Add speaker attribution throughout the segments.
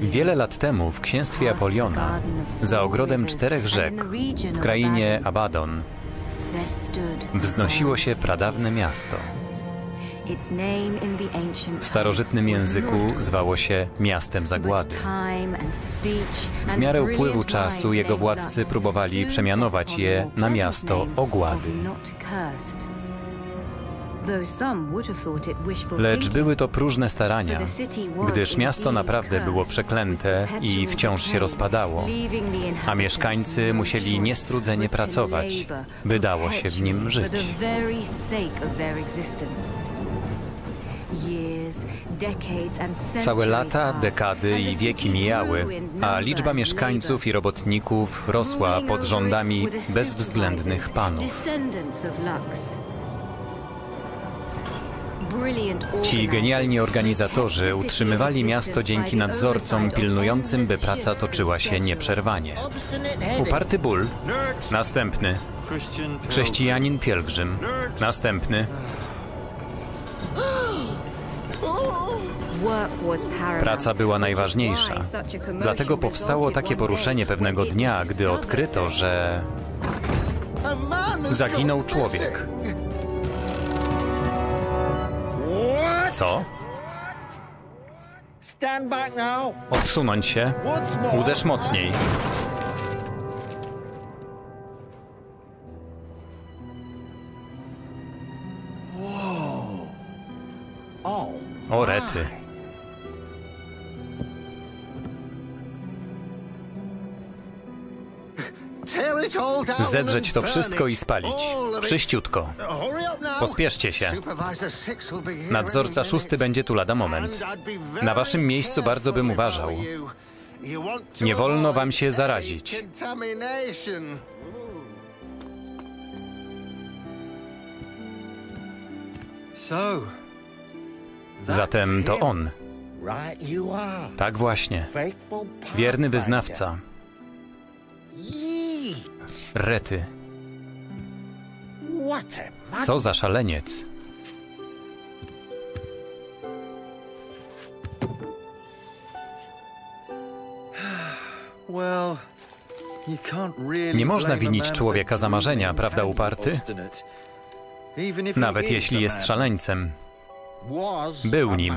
Speaker 1: Wiele lat temu w księstwie Apoliona, za ogrodem czterech rzek, w krainie Abaddon, wznosiło się pradawne miasto. W starożytnym języku zwało się miastem zagłady. W miarę upływu czasu jego władcy próbowali przemianować je na miasto ogłady. Lecz były to próżne starania, gdyż miasto naprawdę było przeklęte i wciąż się rozpadało, a mieszkańcy musieli niestrudzenie pracować, by dało się w nim żyć. Całe lata, dekady i wieki mijały, a liczba mieszkańców i robotników rosła pod rządami bezwzględnych panów. Ci genialni organizatorzy utrzymywali miasto dzięki nadzorcom pilnującym, by praca toczyła się nieprzerwanie. Uparty ból. Następny. Chrześcijanin pielgrzym. Następny. Praca była najważniejsza. Dlatego powstało takie poruszenie pewnego dnia, gdy odkryto, że zaginął człowiek. Co? Odsunąć się. Uderz mocniej. O rety. Zedrzeć to wszystko i spalić. Wszyściutko. Pospieszcie się. Nadzorca szósty będzie tu lada moment. Na waszym miejscu bardzo bym uważał. Nie wolno wam się zarazić. Zatem to on. Tak właśnie. Wierny wyznawca. Rety. Co za szaleniec. Nie można winić człowieka za marzenia, prawda, uparty? Nawet jeśli jest szaleńcem. Był nim.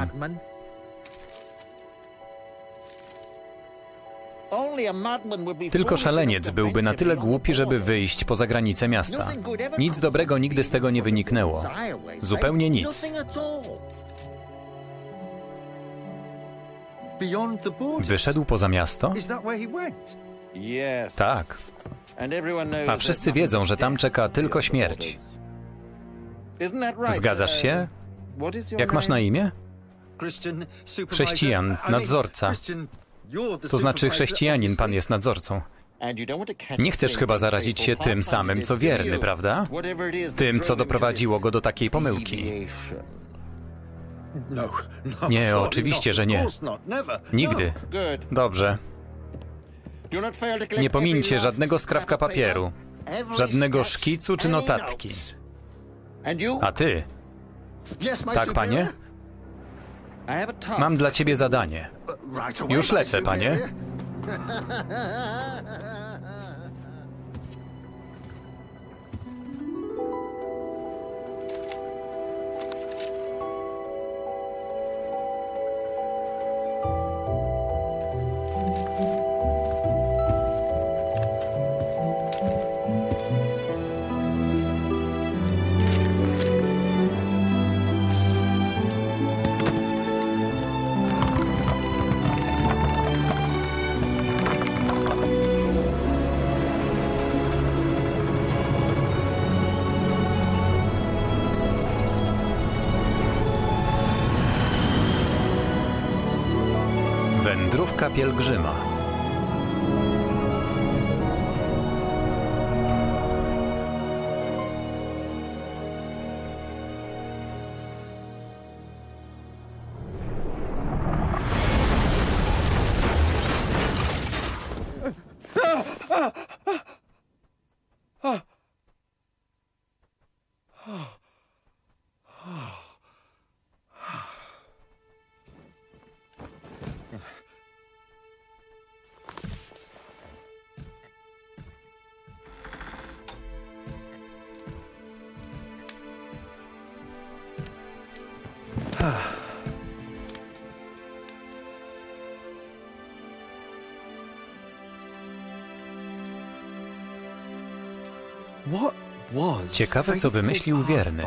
Speaker 1: Tylko szaleniec byłby na tyle głupi, żeby wyjść poza granice miasta. Nic dobrego nigdy z tego nie wyniknęło. Zupełnie nic. Wyszedł poza miasto? Tak. A wszyscy wiedzą, że tam czeka tylko śmierć. Zgadzasz się? Jak masz na imię? Chrześcijan, nadzorca. To znaczy chrześcijanin, pan jest nadzorcą. Nie chcesz chyba zarazić się tym samym, co wierny, prawda? Tym, co doprowadziło go do takiej pomyłki. Nie, oczywiście, że nie. Nigdy. Dobrze. Nie pomincie żadnego skrawka papieru, żadnego szkicu czy notatki. A ty? Tak, panie? Mam dla ciebie zadanie. Już lecę, panie. pielgrzyma. Ciekawe, co wymyślił wierny.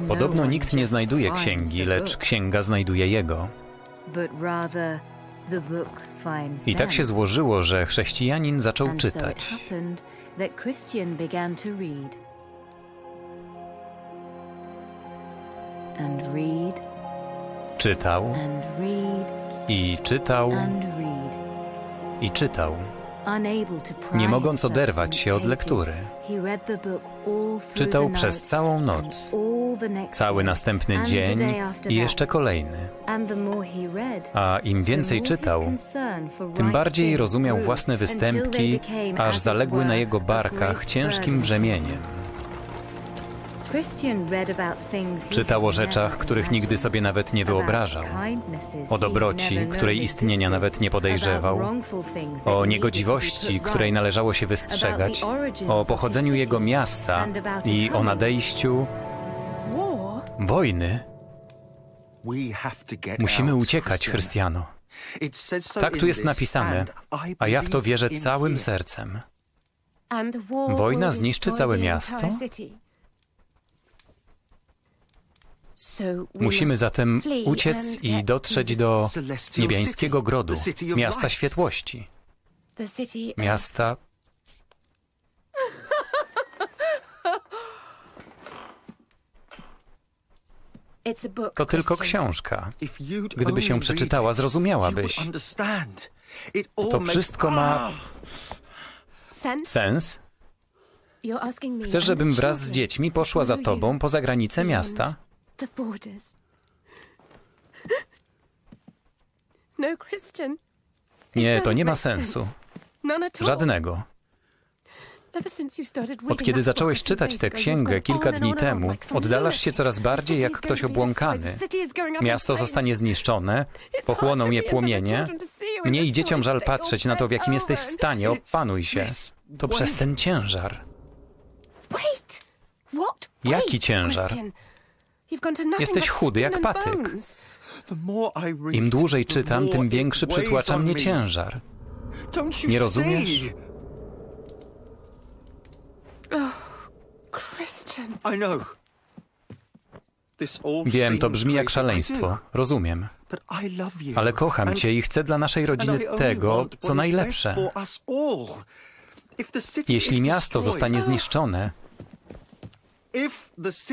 Speaker 1: No Podobno nikt nie znajduje księgi, lecz księga znajduje jego. I tak się złożyło, że chrześcijanin zaczął czytać. Czytał i czytał i czytał, nie mogąc oderwać się od lektury. Czytał przez całą noc, cały następny dzień i jeszcze kolejny. A im więcej czytał, tym bardziej rozumiał własne występki, aż zaległy na jego barkach ciężkim brzemieniem. Czytał o rzeczach, których nigdy sobie nawet nie wyobrażał, o dobroci, której istnienia nawet nie podejrzewał, o niegodziwości, której należało się wystrzegać, o pochodzeniu jego miasta i o nadejściu wojny. Musimy uciekać, Chrystiano. Tak tu jest napisane, a ja w to wierzę całym sercem. Wojna zniszczy całe miasto? Musimy zatem uciec i dotrzeć do niebiańskiego grodu, miasta światłości, miasta. To tylko książka. Gdyby się przeczytała, zrozumiałabyś. To wszystko ma sens? Chcesz, żebym wraz z dziećmi poszła za tobą poza granice miasta? The borders. No. Nie, to nie ma sensu. Żadnego. Od kiedy zacząłeś czytać tę księgę kilka dni temu, oddalasz się coraz bardziej jak ktoś obłąkany. Miasto zostanie zniszczone, pochłoną je płomienie. Mnie i dzieciom żal patrzeć na to, w jakim jesteś stanie. Opanuj się. To przez ten ciężar. Jaki ciężar? Jesteś chudy jak patyk. Im dłużej czytam, tym większy przytłacza mnie ciężar. Nie rozumiesz? Wiem, to brzmi jak szaleństwo. Rozumiem. Ale kocham Cię i chcę dla naszej rodziny tego, co najlepsze. Jeśli miasto zostanie zniszczone,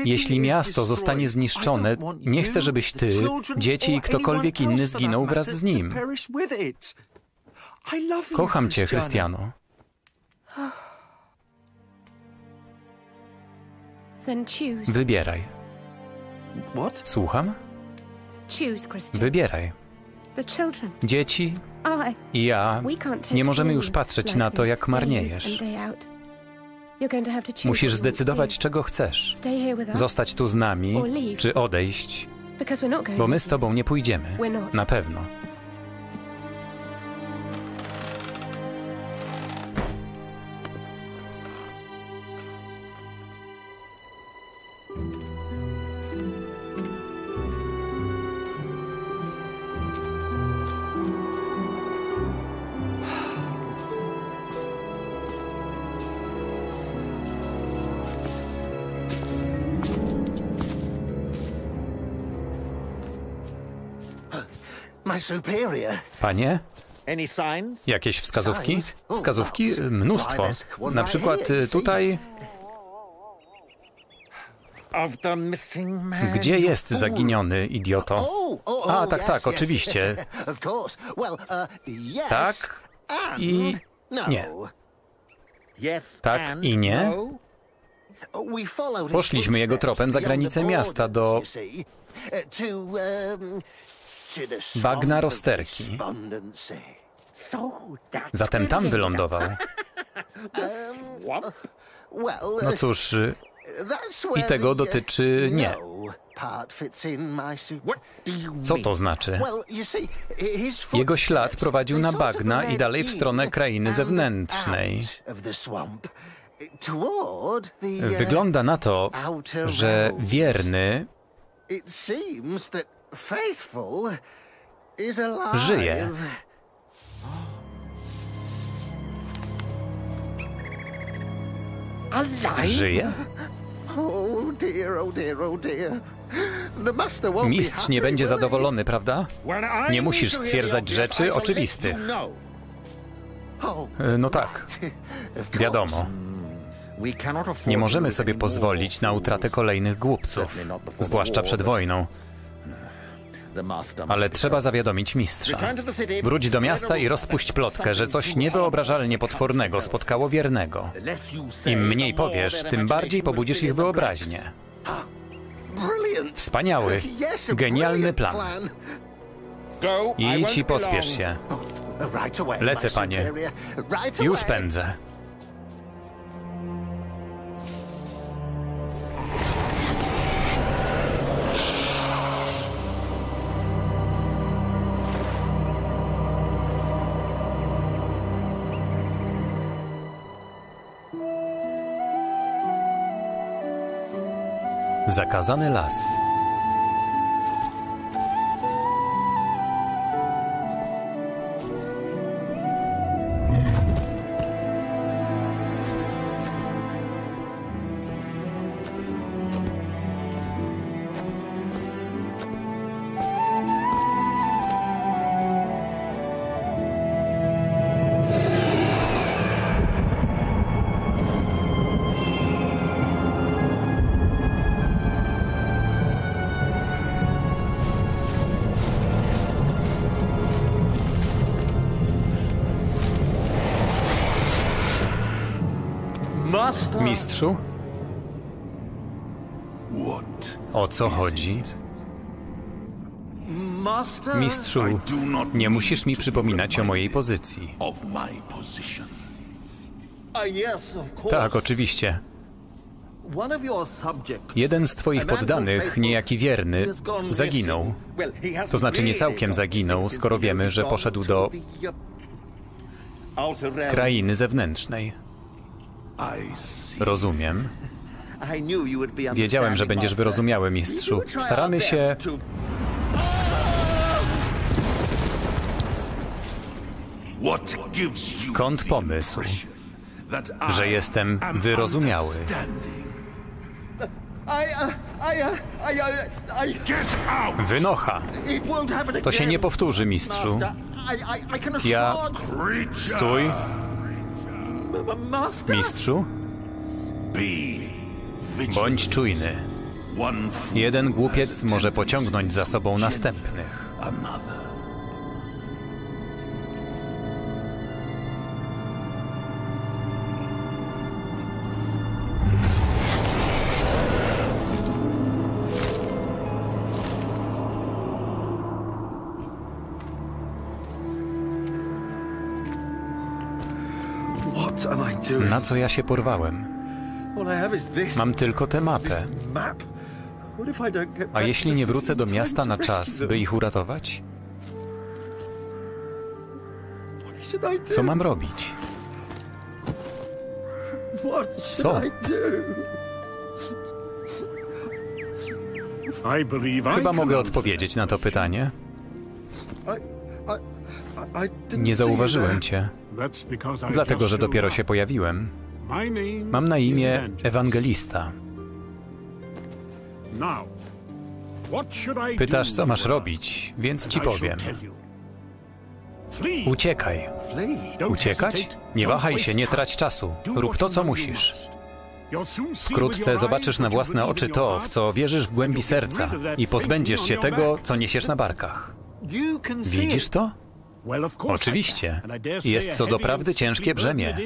Speaker 1: jeśli miasto zostanie zniszczone, nie chcę, żebyś ty, dzieci i ktokolwiek inny zginął wraz z nim. Kocham cię, Chrystiano. Wybieraj. Słucham? Wybieraj. Dzieci i ja nie możemy już patrzeć na to, jak marniejesz. Musisz zdecydować, czego chcesz. Zostać tu z nami, czy odejść, bo my z tobą nie pójdziemy. Na pewno. Panie? Jakieś wskazówki? Wskazówki? Mnóstwo. Na przykład y, tutaj... Gdzie jest zaginiony idioto? Oh, oh, oh, A, tak, tak, oczywiście. Tak i no. nie. Tak i nie. Poszliśmy jego tropem za granicę miasta do bagna rozterki. Zatem tam wylądował. No cóż, I tego dotyczy nie. Co to znaczy? Jego ślad prowadził na bagna i dalej w stronę krainy zewnętrznej. Wygląda na to, że wierny żyje. Żyje? Mistrz nie będzie zadowolony, prawda? Nie musisz stwierdzać rzeczy oczywistych. E, No tak, wiadomo. Nie możemy sobie pozwolić na utratę kolejnych głupców, zwłaszcza przed wojną. Ale trzeba zawiadomić mistrza. Wróć do miasta i rozpuść plotkę, że coś niewyobrażalnie potwornego spotkało wiernego. Im mniej powiesz, tym bardziej pobudzisz ich wyobraźnię. Wspaniały, genialny plan. Idź i pospiesz się. Lecę, panie. Już pędzę. Zakazany las. Mistrzu? O co chodzi? Mistrzu, nie musisz mi przypominać o mojej pozycji. Tak, oczywiście. Jeden z twoich poddanych, niejaki wierny, zaginął. To znaczy nie całkiem zaginął, skoro wiemy, że poszedł do krainy zewnętrznej. Rozumiem. Wiedziałem, że będziesz wyrozumiały, mistrzu. Staramy się. Skąd pomysł, że jestem wyrozumiały? Wynocha. To się nie powtórzy, mistrzu. Ja. Stój. Mistrzu? Bądź czujny. Jeden głupiec może pociągnąć za sobą następnych. Na co ja się porwałem? Mam tylko tę mapę. A jeśli nie wrócę do miasta na czas, by ich uratować? Co mam robić? Co? Chyba mogę odpowiedzieć na to pytanie. Nie zauważyłem cię. Dlatego, że dopiero się pojawiłem. Mam na imię Ewangelista. Pytasz, co masz robić, więc ci powiem. Uciekaj. Uciekać? Nie wahaj się, nie trać czasu. Rób to, co musisz. Wkrótce zobaczysz na własne oczy to, w co wierzysz w głębi serca i pozbędziesz się tego, co niesiesz na barkach. Widzisz to? Oczywiście. Jest to doprawdy ciężkie brzemię.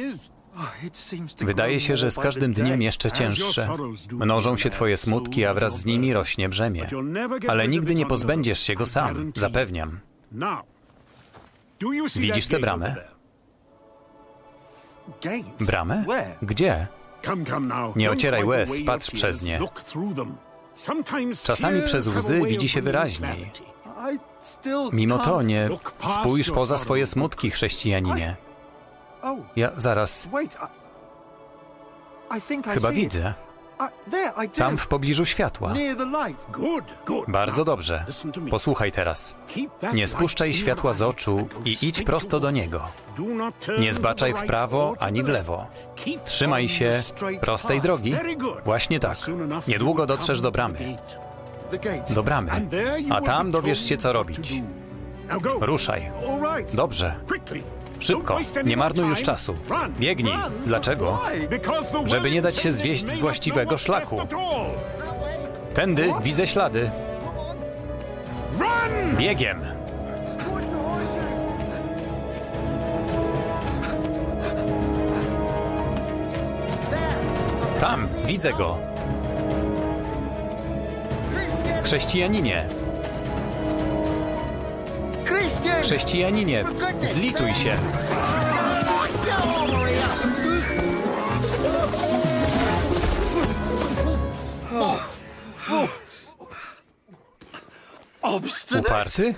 Speaker 1: Wydaje się, że z każdym dniem jeszcze cięższe. Mnożą się twoje smutki, a wraz z nimi rośnie brzemię. Ale nigdy nie pozbędziesz się go sam, zapewniam. Widzisz tę bramę? Bramę? Gdzie? Nie ocieraj łez, patrz przez nie. Czasami przez łzy widzi się wyraźniej. Mimo to nie spójrz poza swoje smutki, chrześcijaninie. Ja zaraz. Chyba widzę. Tam w pobliżu światła. Bardzo dobrze. Posłuchaj teraz. Nie spuszczaj światła z oczu i idź prosto do niego. Nie zbaczaj w prawo ani w lewo. Trzymaj się prostej drogi. Właśnie tak. Niedługo dotrzesz do bramy. Do bramy. A tam dowiesz się, co robić. Ruszaj. Dobrze. Szybko, nie marnuj już czasu. Biegnij. Dlaczego? Żeby nie dać się zwieść z właściwego szlaku. Tędy widzę ślady. Biegiem. Tam, widzę go. Chrześcijaninie. Chrześcijaninie, zlituj się. Uparty?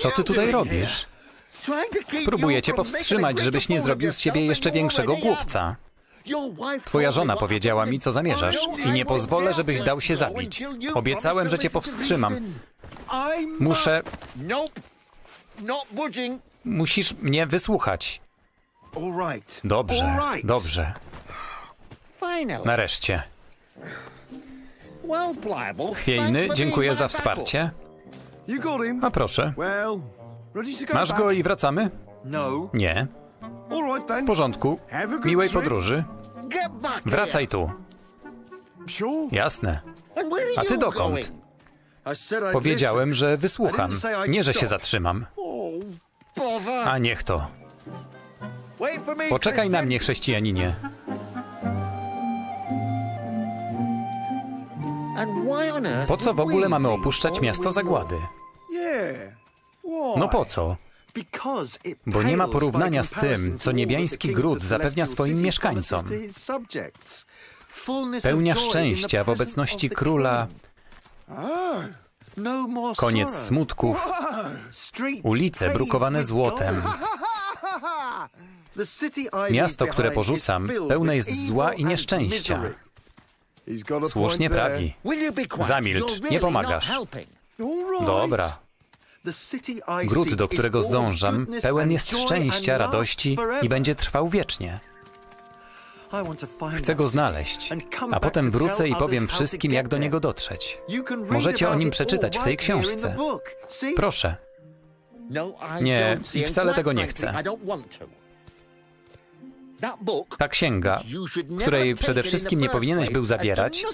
Speaker 1: Co ty tutaj robisz? Próbuję cię powstrzymać, żebyś nie zrobił z siebie jeszcze większego głupca. Twoja żona powiedziała mi, co zamierzasz i nie pozwolę, żebyś dał się zabić. Obiecałem, że cię powstrzymam. Muszę... Musisz mnie wysłuchać. Dobrze, dobrze. Nareszcie. Chwiejny, dziękuję za wsparcie. A proszę. Masz go i wracamy? Nie. W porządku. Miłej podróży. Wracaj tu. Jasne. A ty dokąd? Powiedziałem, że wysłucham, nie że się zatrzymam. A niech to. Poczekaj na mnie, chrześcijaninie. Po co w ogóle mamy opuszczać miasto zagłady? No po co? Bo nie ma porównania z tym, co niebiański gród zapewnia swoim mieszkańcom. Pełnia szczęścia w obecności króla. Koniec smutków. Ulice brukowane złotem. Miasto, które porzucam, pełne jest zła i nieszczęścia. Słusznie prawi. Zamilcz, nie pomagasz. Dobra. Gród, do którego zdążam, pełen jest szczęścia, radości i będzie trwał wiecznie. Chcę go znaleźć, a potem wrócę i powiem wszystkim, jak do niego dotrzeć. Możecie o nim przeczytać w tej książce. Proszę. Nie, i wcale tego nie chcę. Ta księga, której przede wszystkim nie powinieneś był zabierać,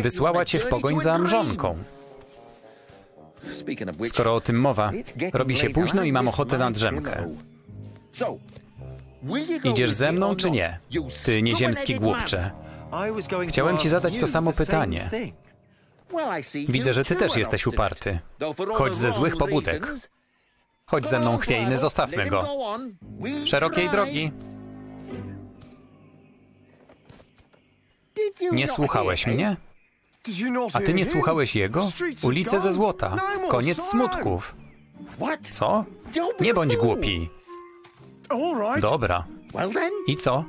Speaker 1: wysłała cię w pogoń za mrzonką. Skoro o tym mowa, robi się późno i mam ochotę na drzemkę. Idziesz ze mną czy nie? Ty nieziemski głupcze. Chciałem ci zadać to samo pytanie. Widzę, że ty też jesteś uparty. Chodź ze złych pobudek. Chodź ze mną chwiejny, zostawmy go. Szerokiej drogi. Nie słuchałeś mnie? A ty nie słuchałeś jego? Ulice ze złota. Koniec smutków. Co? Nie bądź głupi. Dobra. I co?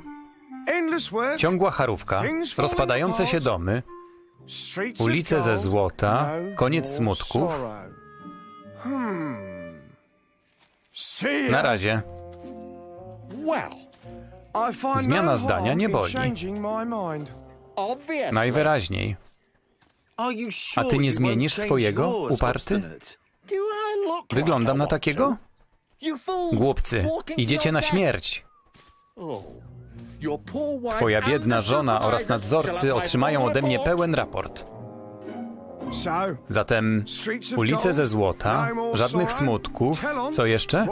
Speaker 1: Ciągła charówka, rozpadające się domy, ulice ze złota, koniec smutków. Na razie. Zmiana zdania nie boli. Najwyraźniej. A ty nie zmienisz swojego, uparty? Wyglądam na takiego? Głupcy, idziecie na śmierć. Twoja biedna żona oraz nadzorcy otrzymają ode mnie pełen raport. Zatem ulice ze złota, żadnych smutków, co jeszcze?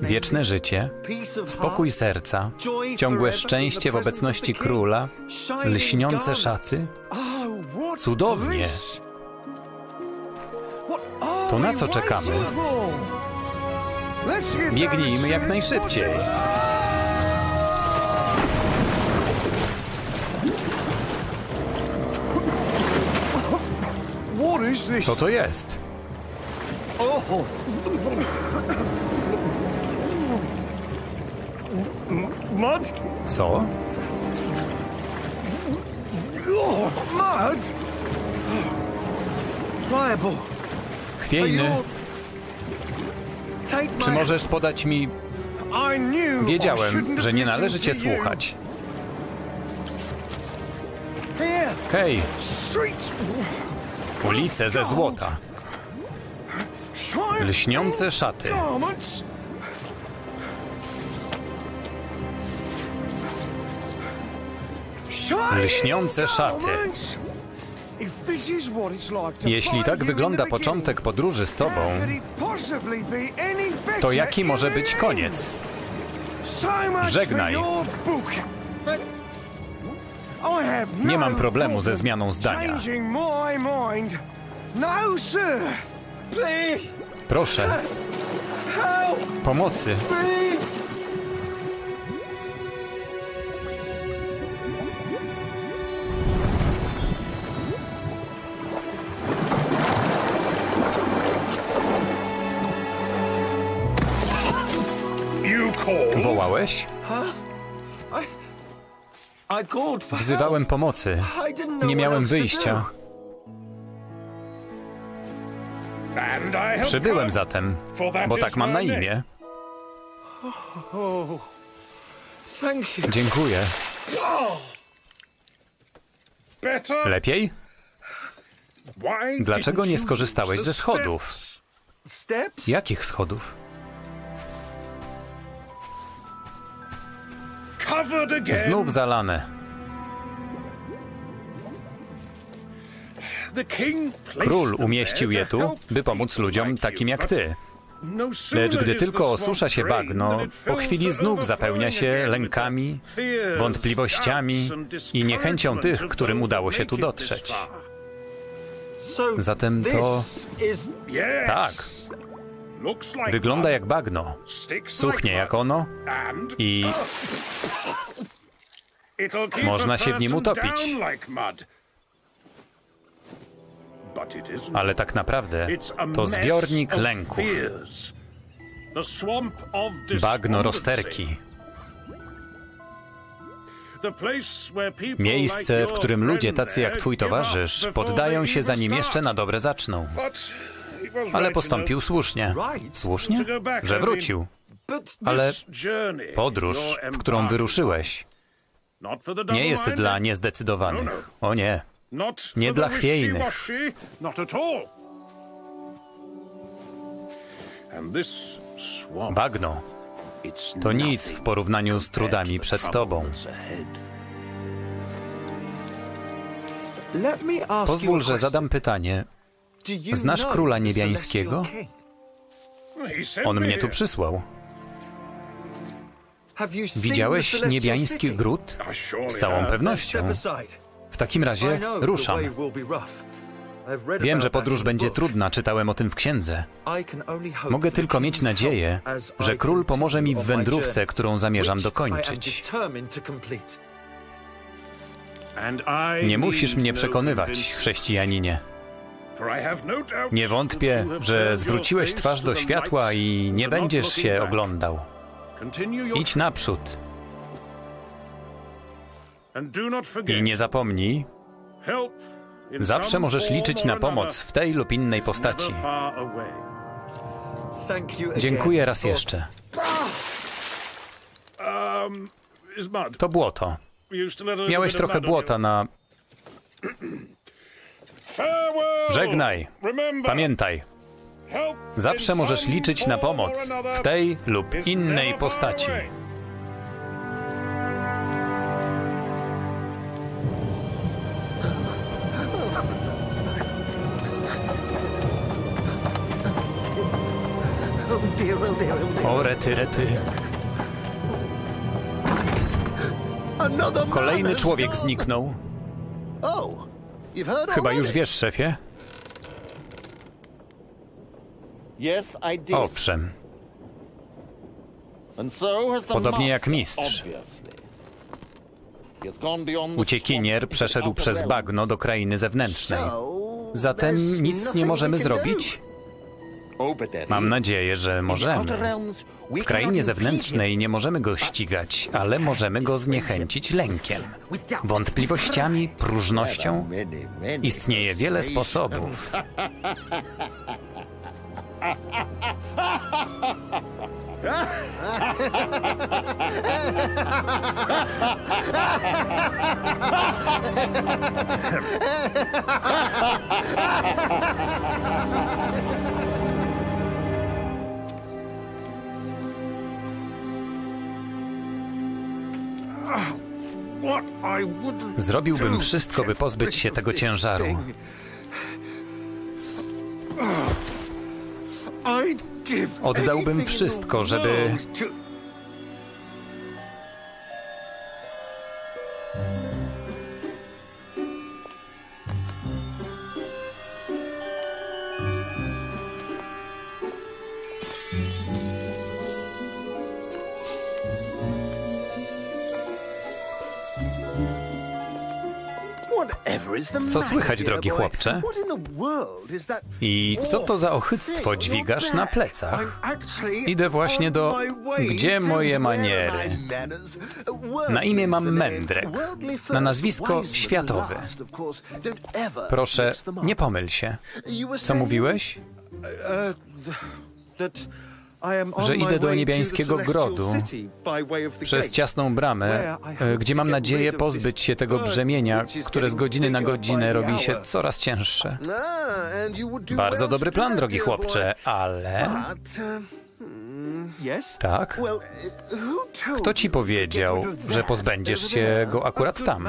Speaker 1: Wieczne życie, spokój serca, ciągłe szczęście w obecności króla, lśniące szaty. Cudownie. To na co czekamy? Biegnijmy jak najszybciej. Co to jest? Co? Chwiejny, czy możesz podać mi... Wiedziałem, że nie należy cię słuchać. Hej, ulice ze złota, lśniące szaty.
Speaker 2: Like to
Speaker 1: Jeśli tak wygląda początek podróży z tobą, to jaki może być koniec? Żegnaj. Nie mam problemu ze zmianą zdania. Proszę, pomocy. Wzywałem pomocy. Nie miałem wyjścia. Przybyłem zatem, bo tak mam na imię. Dziękuję. Lepiej? Dlaczego nie skorzystałeś ze schodów? Jakich schodów? Znów zalane.
Speaker 3: The king placed
Speaker 1: Król umieścił je tu, by pomóc ludziom takim jak ty.
Speaker 3: no
Speaker 1: Lecz gdy tylko osusza się bagno, po chwili znów zapełnia się lękami, wątpliwościami i niechęcią tych, którym udało się tu dotrzeć. Zatem to... Tak, wygląda jak bagno. Suchnie jak ono i Można się w nim utopić. Ale tak naprawdę to zbiornik lęków. Bagno rozterki. Miejsce, w którym ludzie tacy jak twój towarzysz poddają się zanim jeszcze na dobre zaczną. Ale postąpił słusznie. Słusznie? Że wrócił. Ale podróż, w którą wyruszyłeś, nie jest dla niezdecydowanych. O nie. nie dla chwiejnych. Bagno to nic w porównaniu z trudami przed tobą. Pozwól, że zadam pytanie. Znasz króla niebiańskiego? On mnie tu przysłał. Widziałeś niebiański gród? Z całą pewnością. W takim razie ruszam. Wiem, że podróż będzie trudna, czytałem o tym w księdze. Mogę tylko mieć nadzieję, że król pomoże mi w wędrówce, którą zamierzam dokończyć. Nie musisz mnie przekonywać, chrześcijaninie. Nie wątpię, że zwróciłeś twarz do światła i nie będziesz się oglądał. Idź naprzód i nie zapomnij, zawsze możesz liczyć na pomoc w tej lub innej postaci. Dziękuję raz jeszcze. To błoto. Miałeś trochę błota na... Żegnaj. Pamiętaj, zawsze możesz liczyć na pomoc w tej lub innej postaci. O rety, rety. Kolejny człowiek zniknął.
Speaker 4: Oh,
Speaker 1: Chyba już wiesz, szefie? Owszem. Podobnie jak mistrz. Uciekinier przeszedł przez bagno do krainy zewnętrznej. Zatem nic nie możemy zrobić?
Speaker 5: Oh,
Speaker 1: Mam nadzieję, że możemy. W krainie zewnętrznej nie możemy go ścigać, ale możemy go zniechęcić lękiem, wątpliwościami, próżnością. Istnieje wiele sposobów. Zrobiłbym wszystko, by pozbyć się tego ciężaru. Oddałbym wszystko, żeby- Co słychać, drogi chłopcze? I co to za ochyctwo dźwigasz na plecach? Idę właśnie do- Gdzie moje maniery? Na imię mam. Mędrek. Na nazwisko Światowy. Proszę, nie pomyl się. Co mówiłeś? Że idę do niebiańskiego grodu Przez ciasną bramę, e, gdzie mam nadzieję pozbyć się tego brzemienia, które z godziny na godzinę robi się coraz cięższe.
Speaker 4: Ah,
Speaker 1: Bardzo dobry
Speaker 4: do
Speaker 1: plan, drogi chłopcze, ale...
Speaker 4: uh,
Speaker 2: Yes?
Speaker 1: Tak?
Speaker 4: uh,
Speaker 1: Kto ci powiedział, że pozbędziesz się go akurat tam?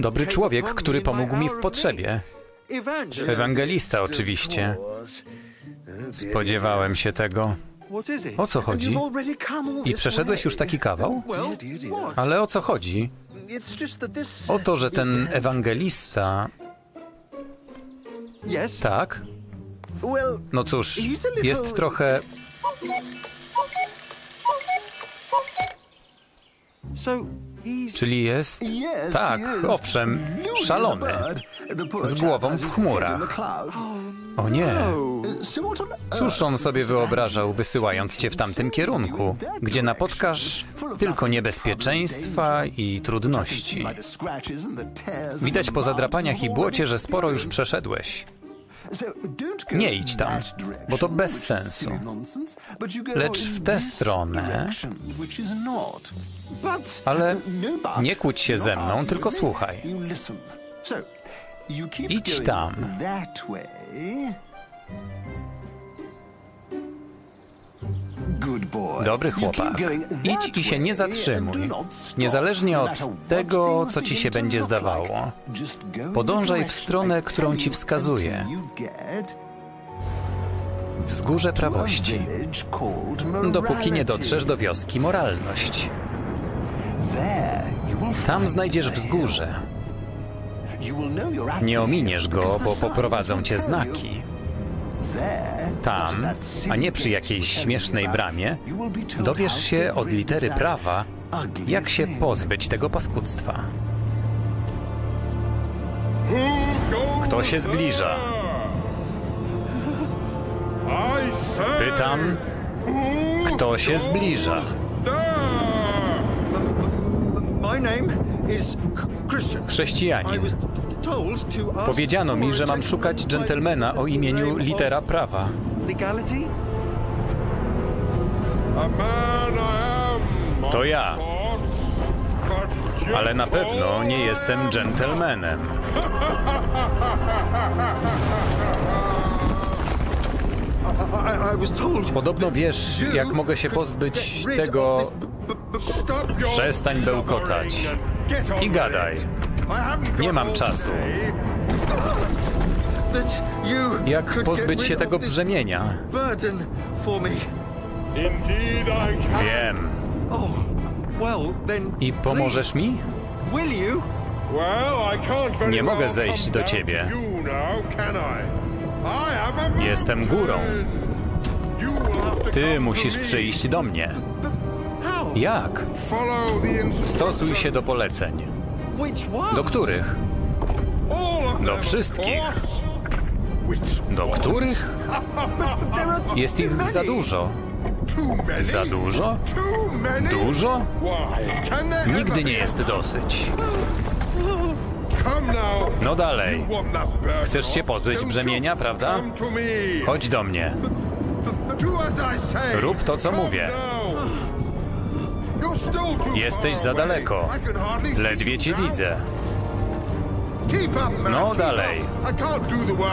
Speaker 1: Dobry człowiek, który pomógł mi w potrzebie. Ewangelista oczywiście. Spodziewałem się tego. O co chodzi? I przeszedłeś już taki kawał? Ale o co chodzi? O to, że ten ewangelista... Tak? No cóż, jest trochę... Czyli jest... Tak, owszem, szalony. Z głową w chmurach. O nie. Cóż on sobie wyobrażał, wysyłając cię w tamtym kierunku, gdzie napotkasz tylko niebezpieczeństwa i trudności. Widać po zadrapaniach i błocie, że sporo już przeszedłeś. Nie idź tam, bo to bez sensu. Lecz w tę stronę. Ale nie kłóć się ze mną, tylko słuchaj. Idź tam. Dobry chłopak. Idź i się nie zatrzymuj. Niezależnie od tego, co ci się będzie zdawało. Podążaj w stronę, którą ci wskazuję. Wzgórze prawości. Dopóki nie dotrzesz do wioski moralność. Tam znajdziesz wzgórze. Nie ominiesz go, bo poprowadzą cię znaki. Tam, a nie przy jakiejś śmiesznej bramie, dowiesz się od litery prawa, jak się pozbyć tego paskudztwa. Kto się zbliża? Pytam, kto się zbliża? Chrześcijanin. Powiedziano mi, że mam szukać dżentelmena o imieniu litera prawa. To ja. Ale na pewno nie jestem dżentelmenem. Podobno wiesz, jak mogę się pozbyć tego... Przestań bełkotać. I gadaj. Nie mam czasu. Jak pozbyć się tego brzemienia? Wiem.
Speaker 2: Oh,
Speaker 1: I pomożesz mi? Nie mogę zejść do ciebie. Jestem górą. Ty musisz przyjść do mnie. Jak? Stosuj się do poleceń. Do których? Do wszystkich. Do których? Jest ich za dużo. Za dużo? Dużo? Nigdy nie jest dosyć. No dalej. Chcesz się pozbyć brzemienia, prawda? Chodź do mnie. Rób to, co mówię. Jesteś za daleko. Ledwie cię widzę. No dalej.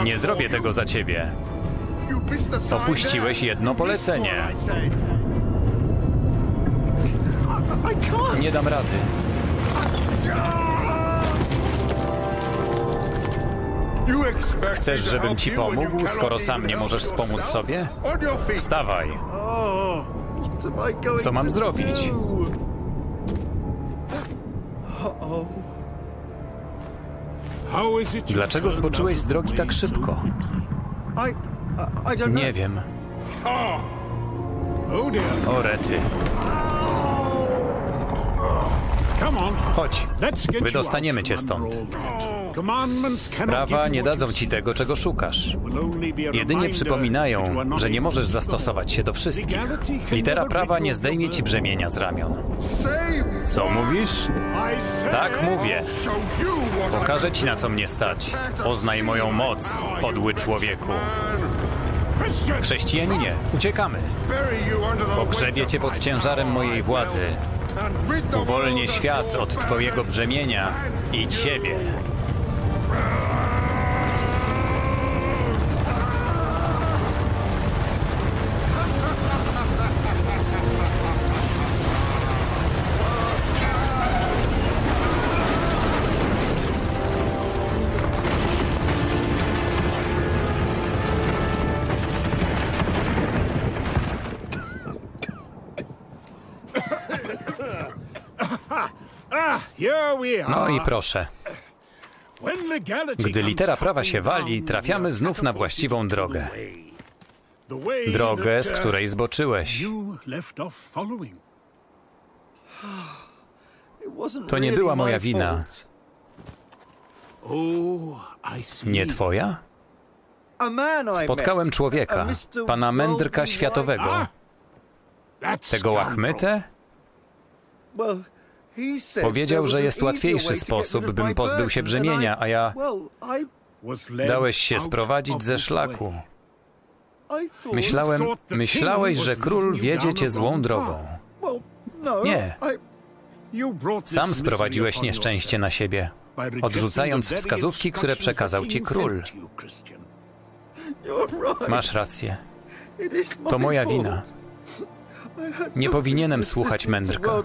Speaker 1: Nie zrobię tego za ciebie. Opuściłeś jedno polecenie. Nie dam rady. Chcesz, żebym ci pomógł, skoro sam nie możesz
Speaker 3: yourself?
Speaker 1: sobie? Wstawaj. Co mam zrobić? Dlaczego zboczyłeś z drogi tak szybko? Nie wiem. O rety. Chodź. Wydostaniemy cię stąd.
Speaker 3: cannot
Speaker 1: Prawa nie dadzą ci tego, czego szukasz. Jedynie przypominają, że nie możesz
Speaker 3: to
Speaker 1: zastosować się do wszystkich. Litera prawa nie zdejmie ci brzemienia z ramion. Co mówisz? Tak mówię. Pokażę ci na co mnie stać. Poznaj moją moc, podły człowieku. Chrześcijaninie, uciekamy. Pogrzebię cię pod ciężarem mojej władzy. Uwolnię świat od twojego brzemienia i ciebie. No i proszę. Gdy litera prawa się wali, trafiamy znów na właściwą drogę. Drogę, z
Speaker 3: uh,
Speaker 1: której zboczyłeś. To nie była moja wina.
Speaker 3: Oh.
Speaker 1: Nie twoja? Spotkałem człowieka, pana mędrka światowego.
Speaker 3: Ah,
Speaker 1: Tego łachmytę? Powiedział, że jest łatwiejszy sposób, bym pozbył się brzemienia, a ja- Dałeś się sprowadzić ze szlaku. Myślałem, myślałeś, że król wiedzie cię złą drogą. Nie. Sam sprowadziłeś nieszczęście na siebie, odrzucając wskazówki, które przekazał ci król. Masz rację. To moja wina. Nie powinienem słuchać mędrka.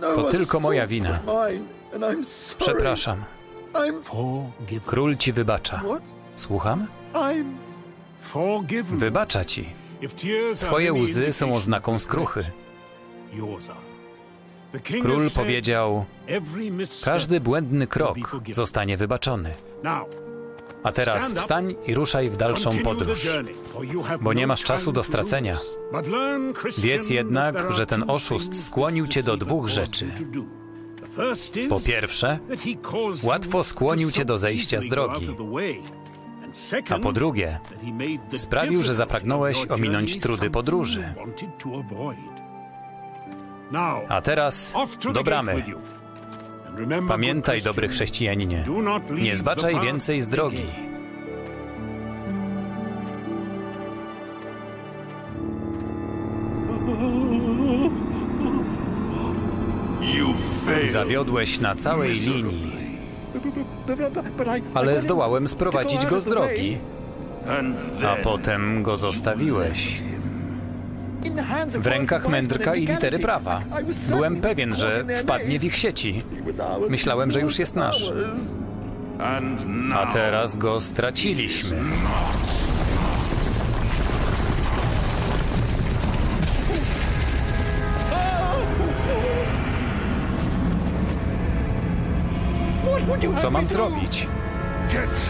Speaker 4: No
Speaker 1: To tylko moja wina. Przepraszam. Król ci wybacza. Słucham? Wybacza ci. Twoje łzy są oznaką skruchy. Król powiedział, każdy błędny krok zostanie wybaczony. A teraz wstań i ruszaj w dalszą podróż. Bo nie
Speaker 3: no
Speaker 1: masz czasu do stracenia. Wiedz jednak, że ten oszust skłonił cię do dwóch rzeczy. Po pierwsze, łatwo skłonił cię do zejścia z drogi. a po drugie, sprawił, że zapragnąłeś ominąć trudy podróży. A teraz do bramy. Pamiętaj, dobry chrześcijaninie, nie zbaczaj więcej z drogi. Zawiodłeś na całej linii, ale zdołałem sprowadzić go z drogi, a potem go zostawiłeś. W rękach mędrka i litery prawa. Byłem pewien, że wpadnie w ich sieci. Myślałem, że już jest nasz. A teraz go straciliśmy. Co mam zrobić?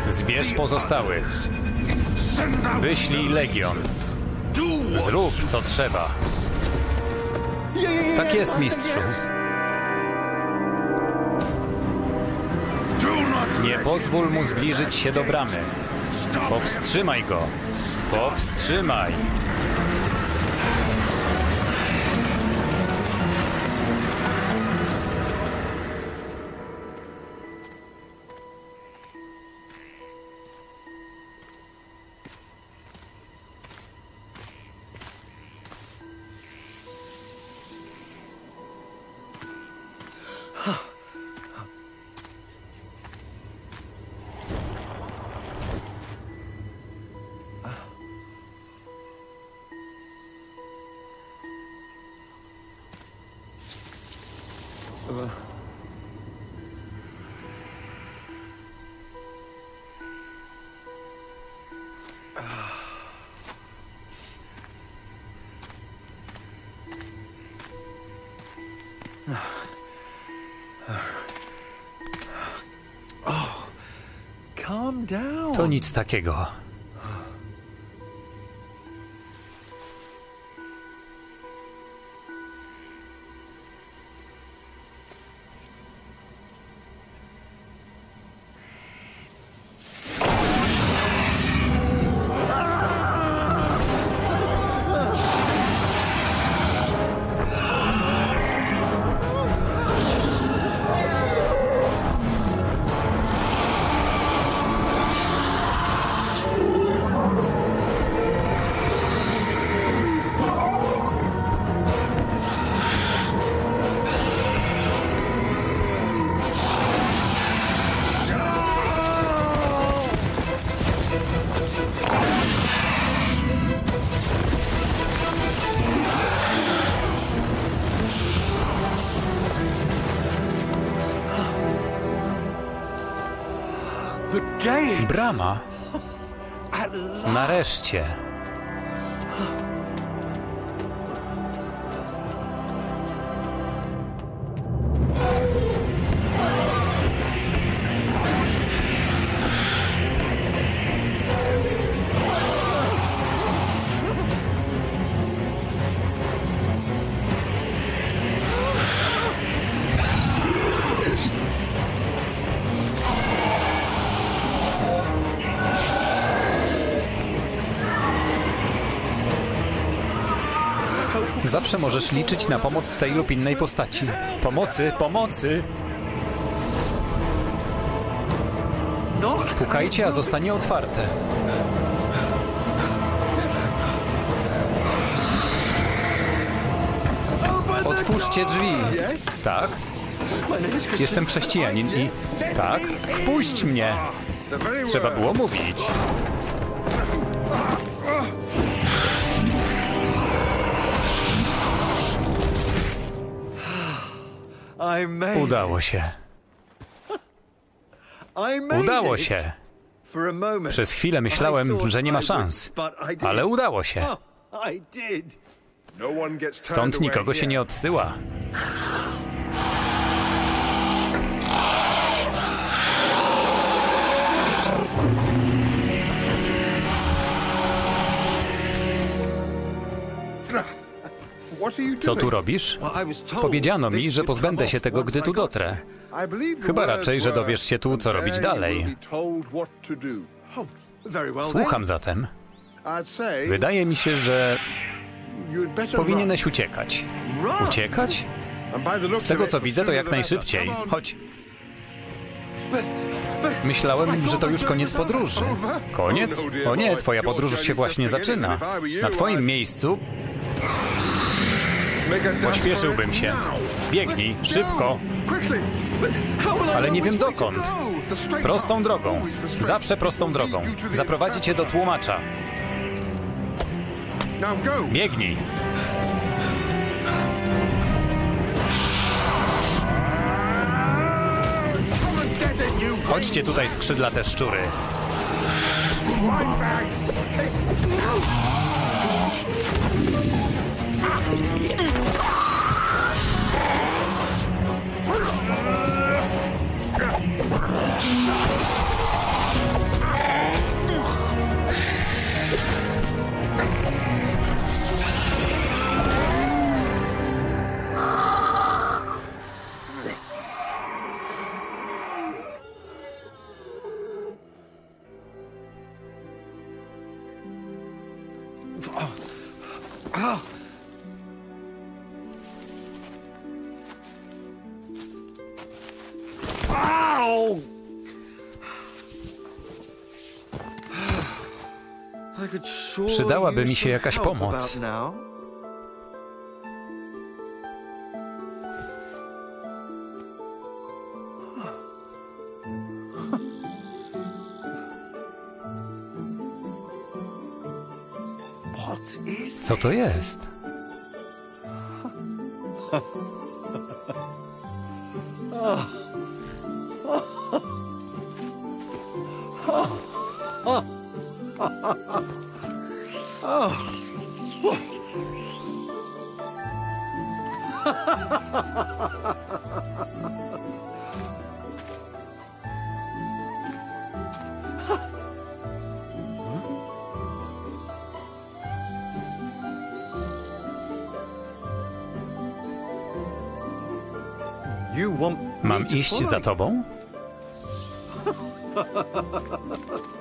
Speaker 1: Zbierz pozostałych. Wyślij legion. Zrób co trzeba. Tak jest, mistrzu. Nie pozwól mu zbliżyć się do bramy. Powstrzymaj go. Powstrzymaj. Nic takiego.
Speaker 4: Last.
Speaker 1: Zawsze możesz liczyć na pomoc w tej lub innej postaci. Pomocy, pomocy! Pukajcie, a zostanie otwarte. Otwórzcie drzwi. Tak? Jestem chrześcijanin i... Tak? Wpuść mnie! Trzeba było mówić. Udało się.
Speaker 4: I made
Speaker 1: Udało się.
Speaker 4: For a moment.
Speaker 1: Przez chwilę
Speaker 4: I
Speaker 1: myślałem,
Speaker 4: thought
Speaker 1: że nie ma
Speaker 4: I
Speaker 1: szans. Ale udało się.
Speaker 4: Oh.
Speaker 3: No
Speaker 1: Stąd nikogo się nie odsyła. Co tu robisz? Powiedziano mi, że pozbędę się tego, gdy tu dotrę. Chyba raczej, że dowiesz się tu, co
Speaker 3: "And
Speaker 1: robić dalej."
Speaker 4: Oh,
Speaker 1: Słucham zatem. Wydaje mi się, że powinieneś uciekać. Uciekać? Z tego co widzę, to jak najszybciej. Chodź. Myślałem, że to już koniec podróży. Koniec? O nie, twoja podróż się właśnie zaczyna. Na twoim miejscu pośpieszyłbym się. Biegnij, szybko. Ale nie wiem dokąd. Prostą drogą. Zawsze prostą drogą. Zaprowadzi cię do tłumacza. Biegnij. Chodźcie tutaj, skrzydlate szczury.
Speaker 4: Yeah.
Speaker 1: Przydałaby mi się jakaś pomoc. Co to jest?
Speaker 4: You want
Speaker 1: Mam
Speaker 4: me to
Speaker 1: iść
Speaker 4: follow
Speaker 1: za
Speaker 4: you?
Speaker 1: tobą?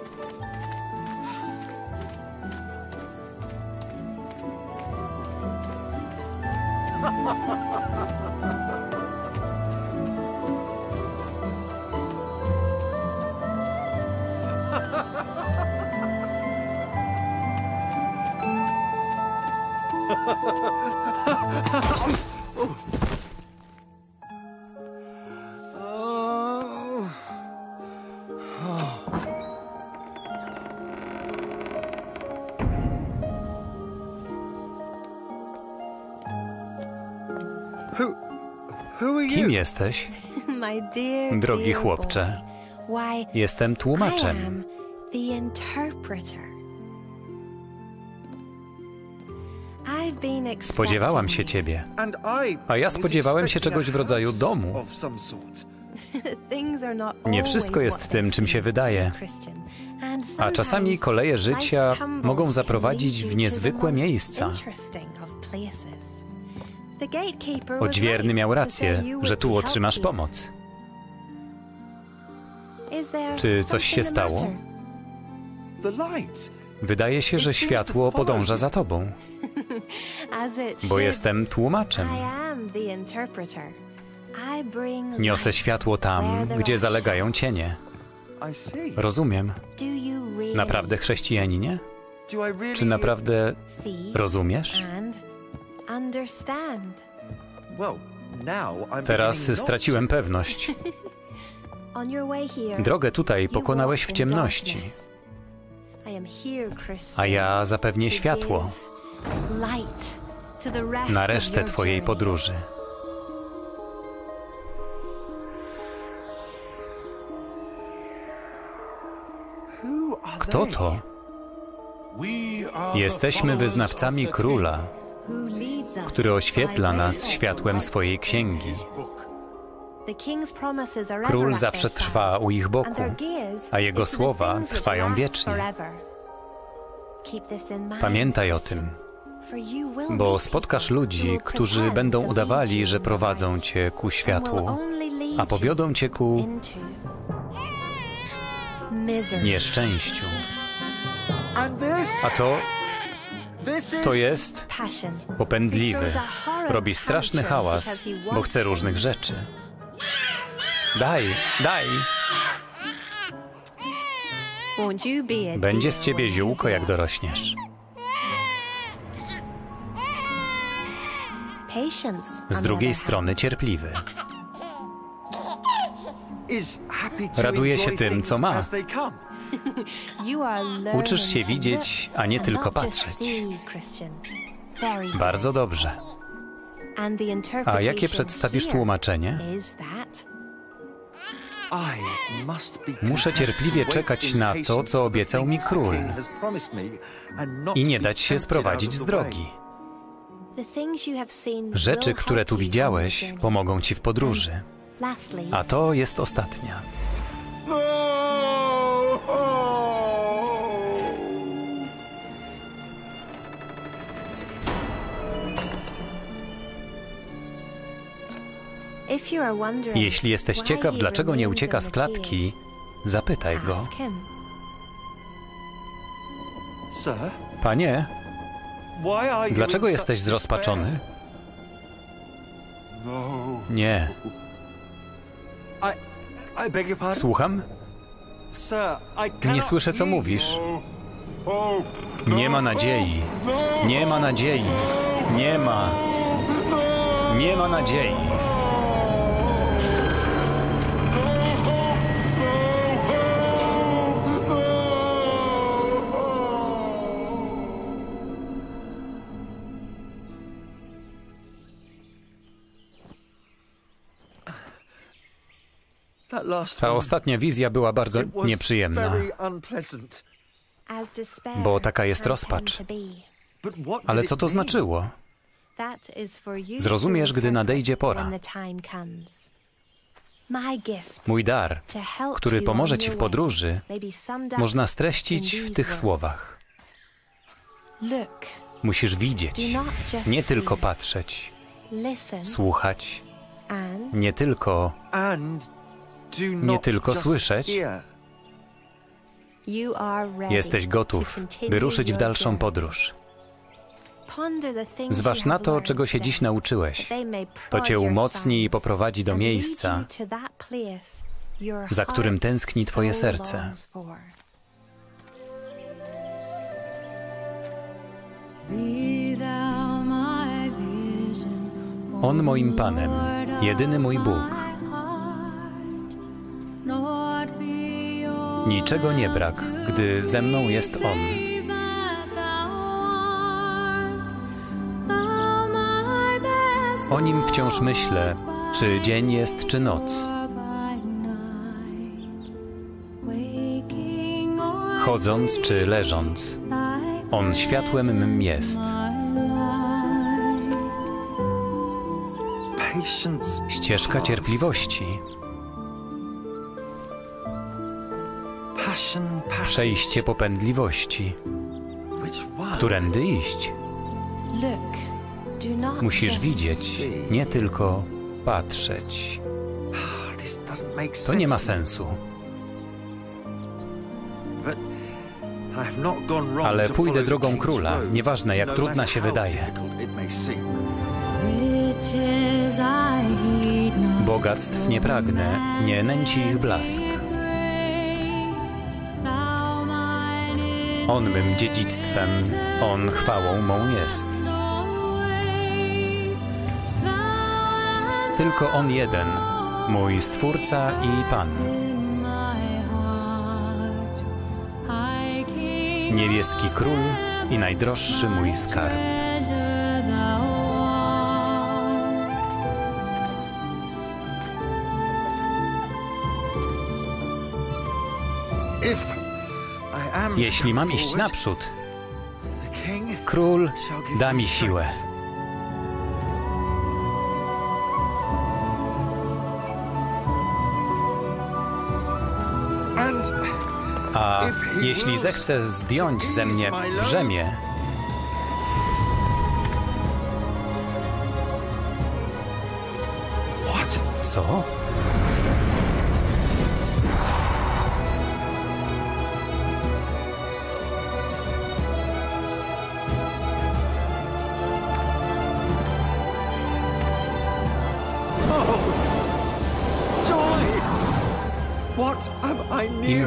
Speaker 4: Oh.
Speaker 1: Jesteś? Drogi chłopcze, jestem tłumaczem. Spodziewałam się ciebie. A ja spodziewałem się czegoś w rodzaju domu. Nie wszystko jest tym, czym się wydaje. A czasami koleje życia mogą zaprowadzić w niezwykłe miejsca. Odźwierny miał rację, że tu otrzymasz pomoc. Czy coś się stało? Wydaje się, że światło podąża za tobą, bo jestem tłumaczem. Niosę światło tam, gdzie zalegają cienie. Rozumiem. Naprawdę chrześcijaninie? Czy naprawdę rozumiesz? Teraz straciłem pewność.
Speaker 6: On your way here,
Speaker 1: Drogę tutaj pokonałeś w ciemności, a ja zapewnię światło
Speaker 6: give light to the rest
Speaker 1: na
Speaker 6: of
Speaker 1: resztę
Speaker 6: your
Speaker 1: twojej
Speaker 6: journey.
Speaker 1: podróży.
Speaker 4: Who are
Speaker 1: Kto
Speaker 4: they?
Speaker 1: to? Jesteśmy wyznawcami króla, który oświetla nas światłem swojej księgi. Król zawsze trwa u ich boku, a jego słowa trwają wiecznie. Pamiętaj o tym, bo spotkasz ludzi, którzy będą udawali, że prowadzą cię ku światłu, a powiodą cię ku nieszczęściu. A to. To jest popędliwy. Robi straszny hałas, bo chce różnych rzeczy. Daj, daj! Będzie z ciebie ziółko, jak dorośniesz. Z drugiej strony cierpliwy. Raduje się tym, co ma. Uczysz się widzieć, a nie tylko patrzeć. Bardzo dobrze. A jakie przedstawisz tłumaczenie? Muszę cierpliwie czekać na to, co obiecał mi król i nie dać się sprowadzić z drogi. Rzeczy, które tu widziałeś, pomogą ci w podróży. A to jest ostatnia. Jeśli jesteś
Speaker 6: why
Speaker 1: ciekaw, dlaczego nie ucieka z klatki, zapytaj go. Panie,
Speaker 4: Why are you
Speaker 1: Dlaczego jesteś zrozpaczony? Nie.
Speaker 4: your pardon?
Speaker 1: Słucham? Nie słyszę, co mówisz. Nie ma nadziei. Nie ma nadziei. Nie ma. Nie ma nadziei. Ta ostatnia wizja była bardzo nieprzyjemna. Bo taka jest rozpacz. Ale co to znaczyło? Zrozumiesz, gdy nadejdzie pora. Mój dar, który pomoże ci w podróży, można streścić w tych słowach. Musisz widzieć, nie tylko patrzeć, słuchać, nie tylko Nie tylko słyszeć. jesteś gotów, by ruszyć w dalszą podróż. Zważ na to, czego się dziś nauczyłeś. To cię umocni i poprowadzi do miejsca, za którym tęskni twoje serce. On moim Panem, jedyny mój Bóg. Niczego nie brak, gdy ze mną jest On. O nim wciąż myślę, czy dzień jest, czy noc. Chodząc czy leżąc, On światłem mym jest. Ścieżka cierpliwości, przejście popędliwości. Którędy iść? Musisz widzieć, nie tylko patrzeć.
Speaker 4: Ah.
Speaker 1: To nie ma sensu. Ale pójdę drogą króla, nieważne jak
Speaker 4: no
Speaker 1: trudna się wydaje. Bogactw nie pragnę, nie nęci ich blask. On mym dziedzictwem, On chwałą mą jest. Tylko On jeden, mój Stwórca i Pan. Niebieski Król i najdroższy mój skarb. Jeśli mam iść naprzód, Król da mi siłę. A jeśli zechce zdjąć ze mnie brzemię, co?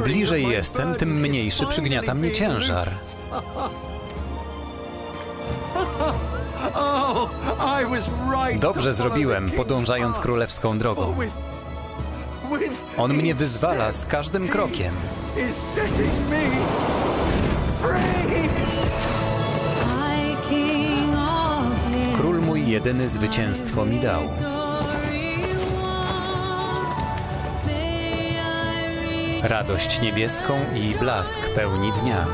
Speaker 1: Bliżej jestem, tym mniejszy przygniata mnie ciężar. Dobrze zrobiłem, podążając królewską drogą. On mnie wyzwala z każdym krokiem. Król mój jedyny zwycięstwo mi dał. Radość niebieską i blask pełni dnia.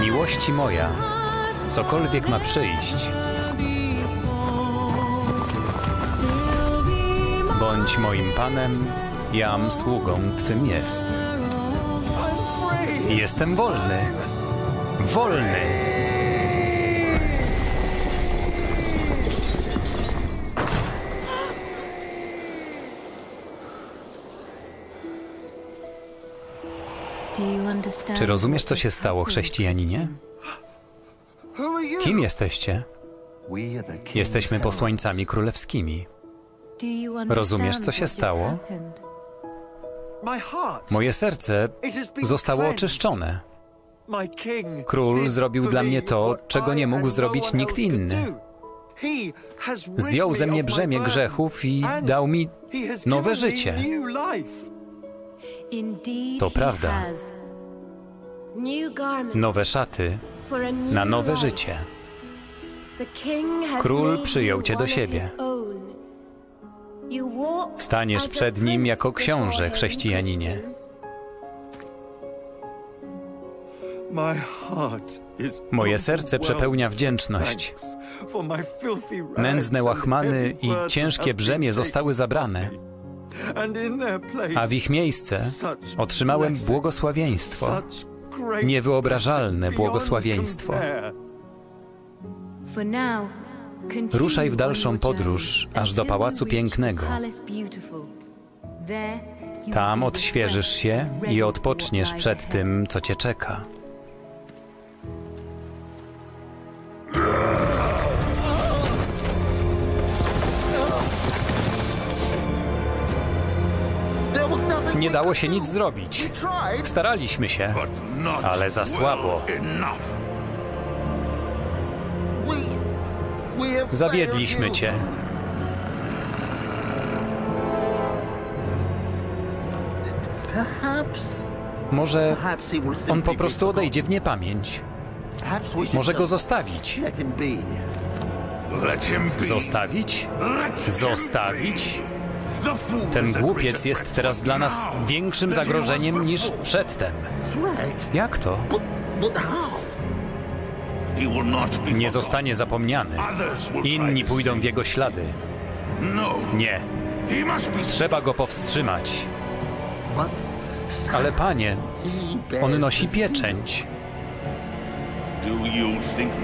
Speaker 1: Miłości moja, cokolwiek ma przyjść, bądź moim Panem, jam sługą Twym jest. Jestem wolny. Wolny. Czy rozumiesz, co się stało, chrześcijaninie? Kim jesteście? Jesteśmy posłańcami królewskimi. Rozumiesz, co się stało? Moje serce zostało oczyszczone. Król zrobił dla mnie to, czego nie mógł zrobić nikt inny. Zdjął ze mnie brzemię grzechów i dał mi nowe życie. To prawda. Nowe szaty na nowe życie.
Speaker 7: Król przyjął cię do siebie.
Speaker 1: Staniesz przed nim jako książę, chrześcijaninie. Moje serce przepełnia wdzięczność. Nędzne łachmany i ciężkie brzemię zostały zabrane, a w ich miejsce otrzymałem błogosławieństwo. Niewyobrażalne błogosławieństwo. Ruszaj w dalszą podróż, aż do Pałacu Pięknego. Tam odświeżysz się i odpoczniesz przed tym, co cię czeka. Nie dało się nic zrobić. Staraliśmy się, ale za słabo. Zawiedliśmy cię. Może on po prostu odejdzie w niepamięć. Może go zostawić. Zostawić? Zostawić? Ten głupiec jest teraz dla nas większym zagrożeniem niż przedtem. Jak to? Nie zostanie zapomniany. Inni pójdą w jego ślady. Nie. Trzeba go powstrzymać. Ale panie, on nosi pieczęć.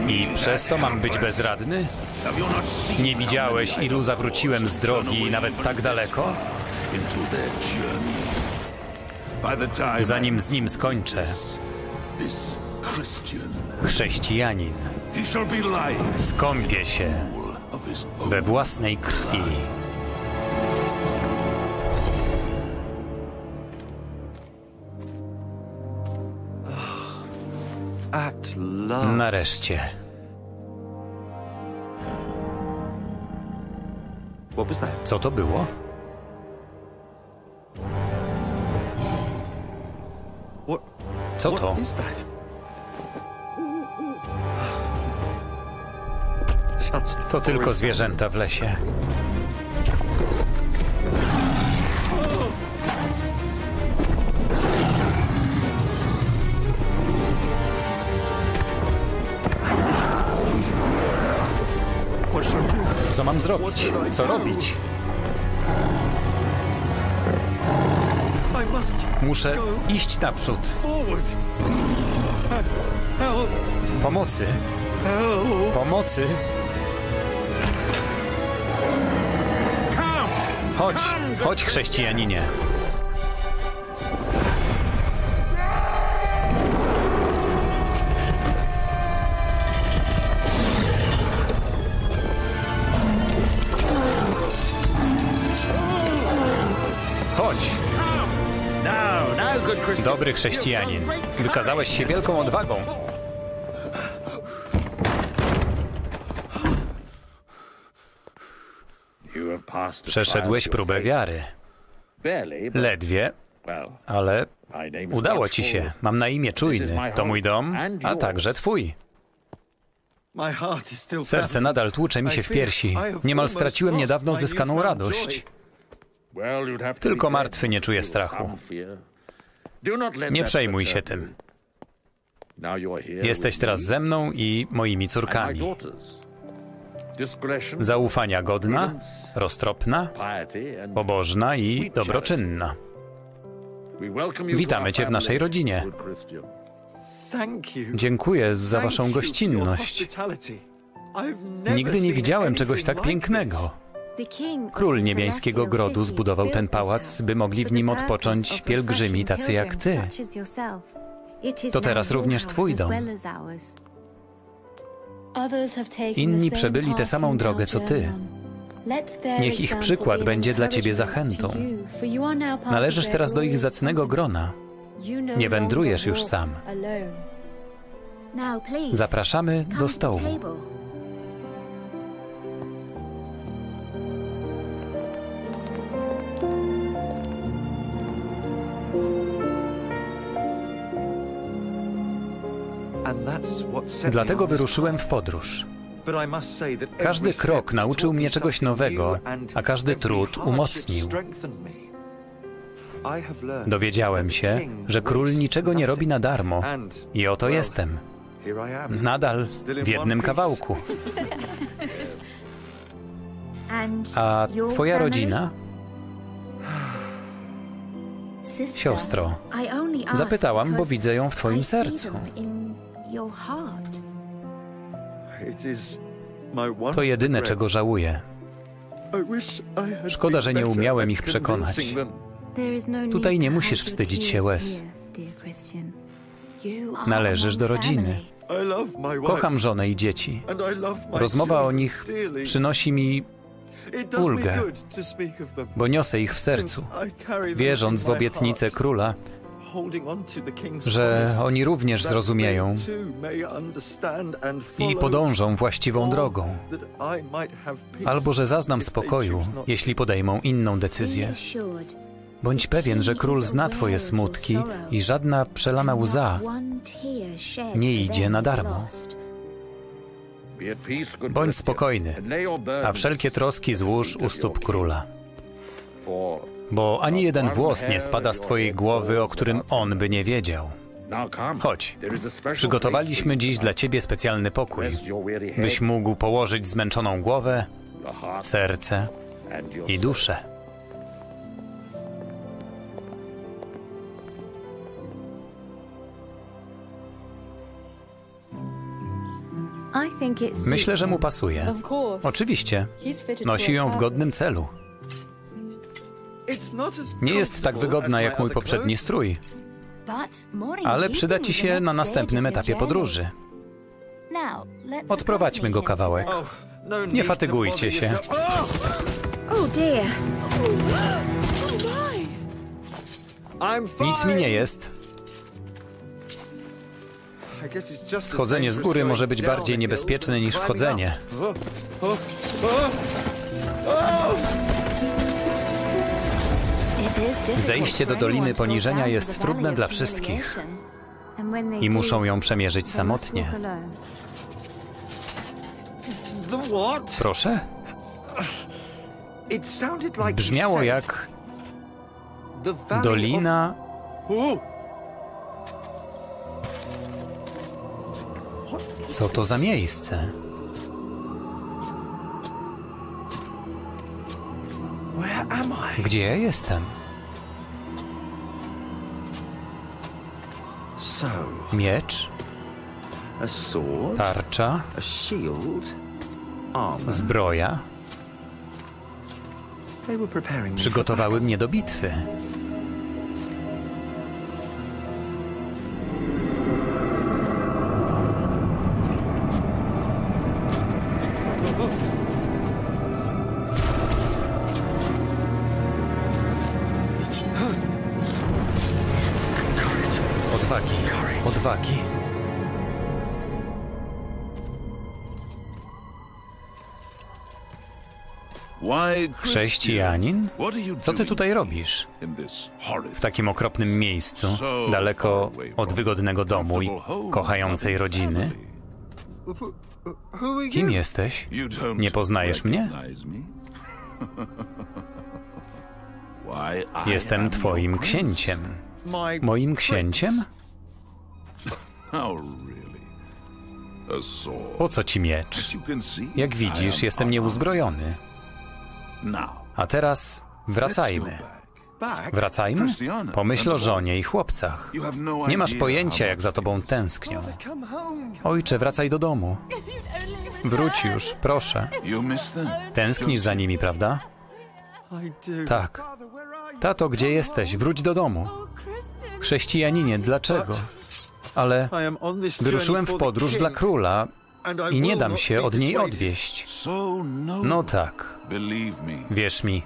Speaker 1: I przez to mam być bezradny? Nie widziałeś, ilu zawróciłem z drogi, nawet tak daleko? Zanim z nim skończę, chrześcijanin skąpie się we własnej krwi. Nareszcie. Co to było? Co to? To tylko zwierzęta w lesie. Mam zrobić? Co robić? Muszę iść naprzód. Pomocy, pomocy. Chodź, chodź chrześcijaninie. Dobry chrześcijanin. Wykazałeś się wielką odwagą. Przeszedłeś próbę wiary. Ledwie, ale udało ci się. Mam na imię Czujny. To mój dom, a także twój. Serce nadal tłucze mi się w piersi. Niemal straciłem niedawno zyskaną radość. Tylko martwy nie czuje strachu. Nie przejmuj się tym. Jesteś teraz ze mną i moimi córkami. Zaufania godna, roztropna, pobożna i dobroczynna. Witamy cię w naszej rodzinie. Dziękuję za waszą gościnność. Nigdy nie widziałem czegoś tak pięknego. Król niebiańskiego grodu zbudował ten pałac, by mogli w nim odpocząć pielgrzymi tacy jak ty. To teraz również twój dom. Inni przebyli tę samą drogę co ty. Niech ich przykład będzie dla ciebie zachętą. Należysz teraz do ich zacnego grona. Nie wędrujesz już sam. Zapraszamy do stołu. Dlatego wyruszyłem w podróż. Każdy krok nauczył mnie czegoś nowego, a każdy trud umocnił. Dowiedziałem się, że król niczego nie robi na darmo i oto jestem. Nadal w jednym kawałku. A twoja rodzina? Siostro, zapytałam, bo widzę ją w twoim sercu. To jedyne, czego żałuję. Szkoda, że nie umiałem ich przekonać. Tutaj nie musisz wstydzić się łez. Należysz do rodziny. Kocham żonę i dzieci. Rozmowa o nich przynosi mi ulgę, bo niosę ich w sercu, wierząc w obietnicę króla, że oni również zrozumieją i podążą właściwą drogą, albo że zaznam spokoju, jeśli podejmą inną decyzję. Bądź pewien, że król zna Twoje smutki i żadna przelana łza nie idzie na darmo. Bądź spokojny, a wszelkie troski złóż u stóp króla. Bo ani jeden włos nie spada z Twojej głowy, o którym on by nie wiedział. Chodź, przygotowaliśmy dziś dla Ciebie specjalny pokój, byś mógł położyć zmęczoną głowę, serce i duszę. Myślę, że mu pasuje. Oczywiście. Nosi ją w godnym celu. Nie jest tak wygodna jak mój poprzedni strój, ale przyda ci się na następnym etapie podróży. Odprowadźmy go kawałek. Nie fatygujcie się. Nic mi nie jest. Schodzenie z góry może być bardziej niebezpieczne niż wchodzenie. Zejście do Doliny Poniżenia jest trudne dla wszystkich i muszą ją przemierzyć samotnie. Proszę? Brzmiało jak Dolina Co to za miejsce? Gdzie ja jestem? Miecz, tarcza, zbroja. Przygotowały mnie do bitwy. Chrześcijanin? Co ty tutaj robisz? W takim okropnym miejscu, daleko od wygodnego domu i kochającej rodziny? Kim jesteś? Nie poznajesz mnie? Jestem twoim księciem. Moim księciem? Po co ci miecz? Jak widzisz, jestem nieuzbrojony. A teraz wracajmy. Wracajmy? Pomyśl o żonie i chłopcach. Nie masz pojęcia, jak za tobą tęsknią. Ojcze, wracaj do domu. Wróć już, proszę. Tęsknisz za nimi, prawda? Tak. Tato, gdzie jesteś? Wróć do domu. Chrześcijaninie, dlaczego? Ale wyruszyłem w podróż dla króla i nie dam się od niej odwieść. No tak. Wierz mi,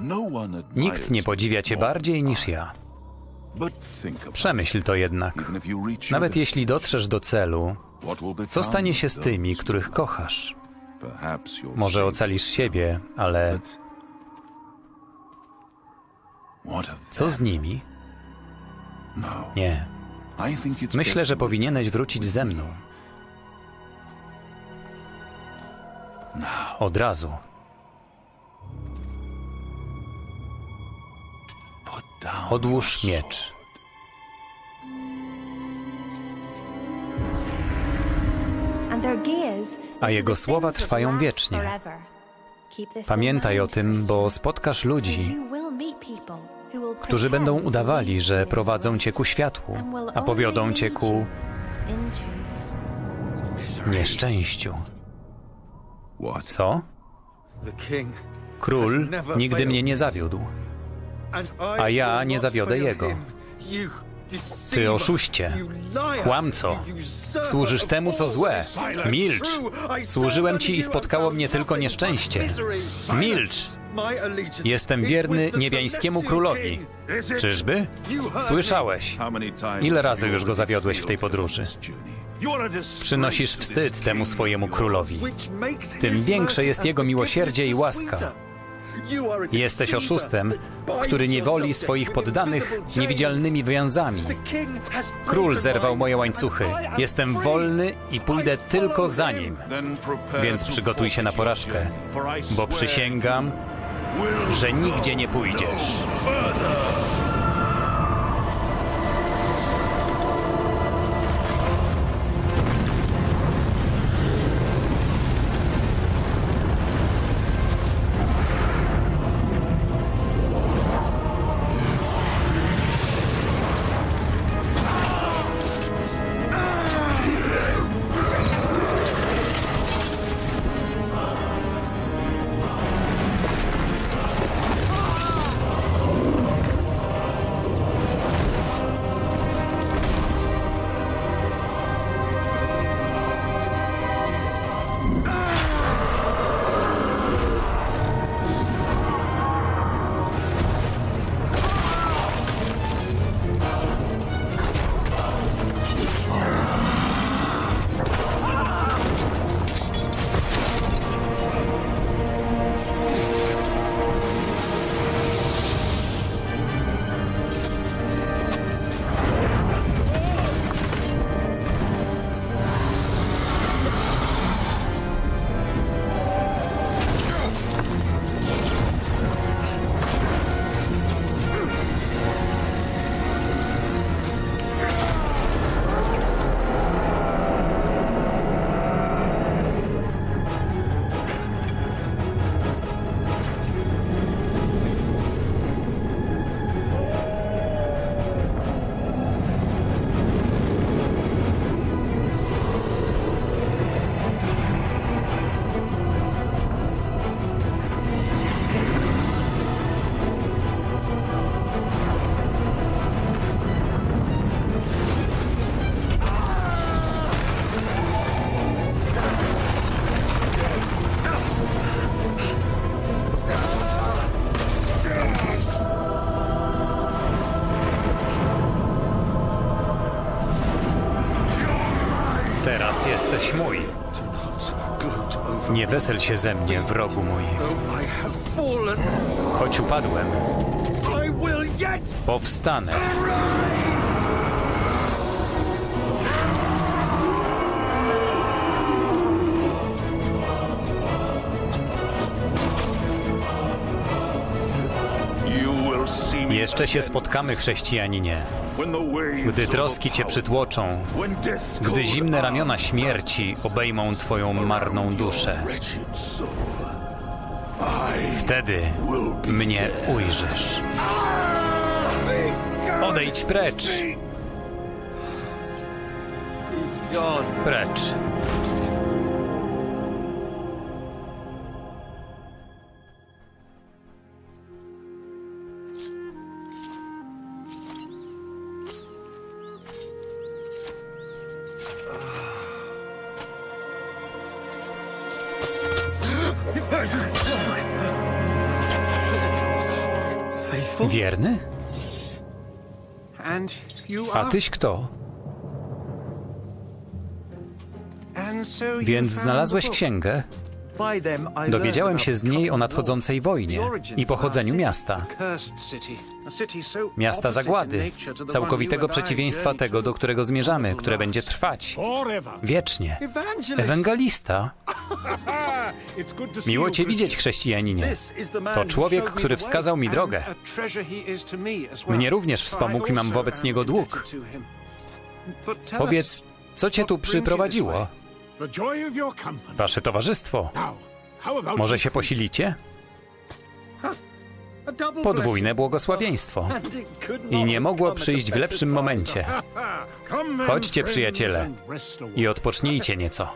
Speaker 1: nikt nie podziwia cię bardziej niż ja. Przemyśl to jednak. Nawet jeśli dotrzesz do celu, co stanie się z tymi, których kochasz? Może ocalisz siebie, ale co z nimi? Nie. Myślę, że powinieneś wrócić ze mną. Od razu. Odłóż miecz. A jego słowa trwają wiecznie. Pamiętaj o tym, bo spotkasz ludzi, którzy będą udawali, że prowadzą cię ku światłu, a powiodą cię ku nieszczęściu. Co? Król nigdy mnie nie zawiódł, a ja nie zawiodę jego. Ty oszuście, kłamco, służysz temu, co złe. Milcz! Służyłem ci i spotkało mnie tylko nieszczęście. Milcz! Jestem wierny niebiańskiemu królowi. Czyżby? Słyszałeś. Ile razy już go zawiodłeś w tej podróży? Przynosisz wstyd temu swojemu królowi. Tym większe jest jego miłosierdzie i łaska. Jesteś oszustem, który niewoli swoich poddanych niewidzialnymi więzami. Król zerwał moje łańcuchy. Jestem wolny i pójdę tylko za nim. Więc przygotuj się na porażkę, bo przysięgam, że nigdzie nie pójdziesz. Wesel się ze mnie, wrogu mój. Choć upadłem, powstanę. Jeszcze się spotkamy, chrześcijaninie. Gdy troski cię przytłoczą, gdy zimne ramiona śmierci obejmą twoją marną duszę, wtedy mnie ujrzysz. Odejdź precz! Precz! A tyś kto? Więc znalazłeś księgę? Dowiedziałem się z niej o nadchodzącej wojnie i pochodzeniu miasta. Miasta zagłady, całkowitego przeciwieństwa tego, do którego zmierzamy, które będzie trwać wiecznie. Ewangelista. Miło Cię widzieć, chrześcijaninie. To człowiek, który wskazał mi drogę. Mnie również wspomógł i mam wobec niego dług. Powiedz, co Cię tu przyprowadziło? Wasze towarzystwo. Może się posilicie? Podwójne błogosławieństwo. I nie mogło przyjść w lepszym momencie. Chodźcie, przyjaciele, i odpocznijcie nieco.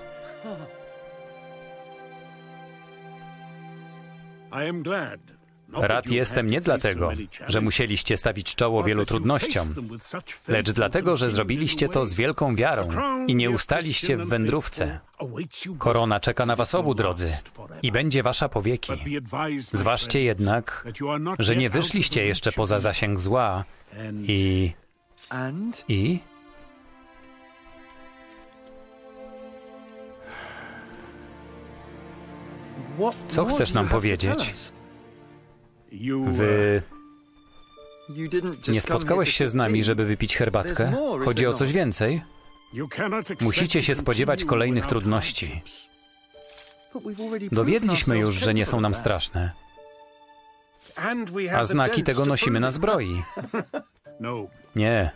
Speaker 1: Rad jestem nie dlatego, że musieliście stawić czoło wielu trudnościom, lecz dlatego, że zrobiliście to z wielką wiarą i nie ustaliście w wędrówce. Korona czeka na was obu, drodzy, i będzie wasza powieki. Zważcie jednak, że nie wyszliście jeszcze poza zasięg zła i... i... Co chcesz nam powiedzieć? Wy... Nie spotkałeś się z nami, żeby wypić herbatkę? Chodzi o coś więcej? Musicie się spodziewać kolejnych trudności. Dowiedliśmy już, że nie są nam straszne. A znaki tego nosimy na zbroi. Nie.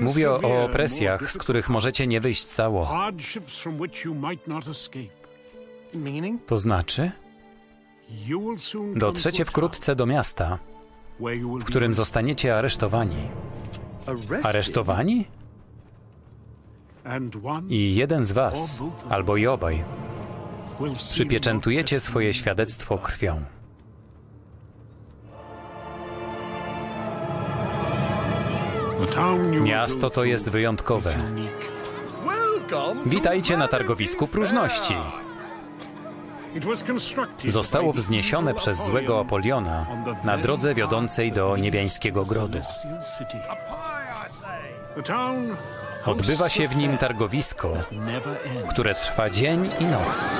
Speaker 1: Mówię o opresjach, z których możecie nie wyjść cało. To znaczy? Dotrzecie wkrótce do miasta, w którym zostaniecie aresztowani. Aresztowani? I jeden z was, albo i obaj, przypieczętujecie swoje świadectwo krwią. Miasto to jest wyjątkowe. Witajcie na targowisku próżności. Zostało wzniesione przez złego Apoliona na drodze wiodącej do niebiańskiego grodu. Odbywa się w nim targowisko, które trwa dzień i noc.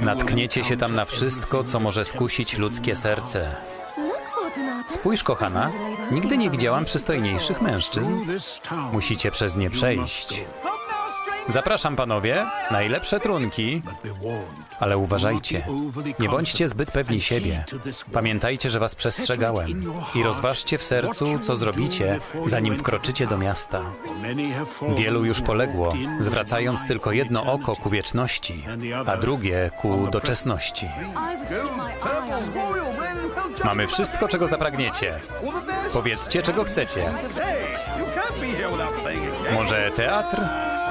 Speaker 1: Natkniecie się tam na wszystko, co może skusić ludzkie serce. Spójrz, kochana, nigdy nie widziałam przystojniejszych mężczyzn. Musicie przez nie przejść. Zapraszam panowie, najlepsze trunki, ale uważajcie, nie bądźcie zbyt pewni siebie. Pamiętajcie, że was przestrzegałem i rozważcie w sercu, co zrobicie, zanim wkroczycie do miasta. Wielu już poległo, zwracając tylko jedno oko ku wieczności, a drugie ku doczesności. Mamy wszystko, czego zapragniecie. Powiedzcie, czego chcecie. Może teatr?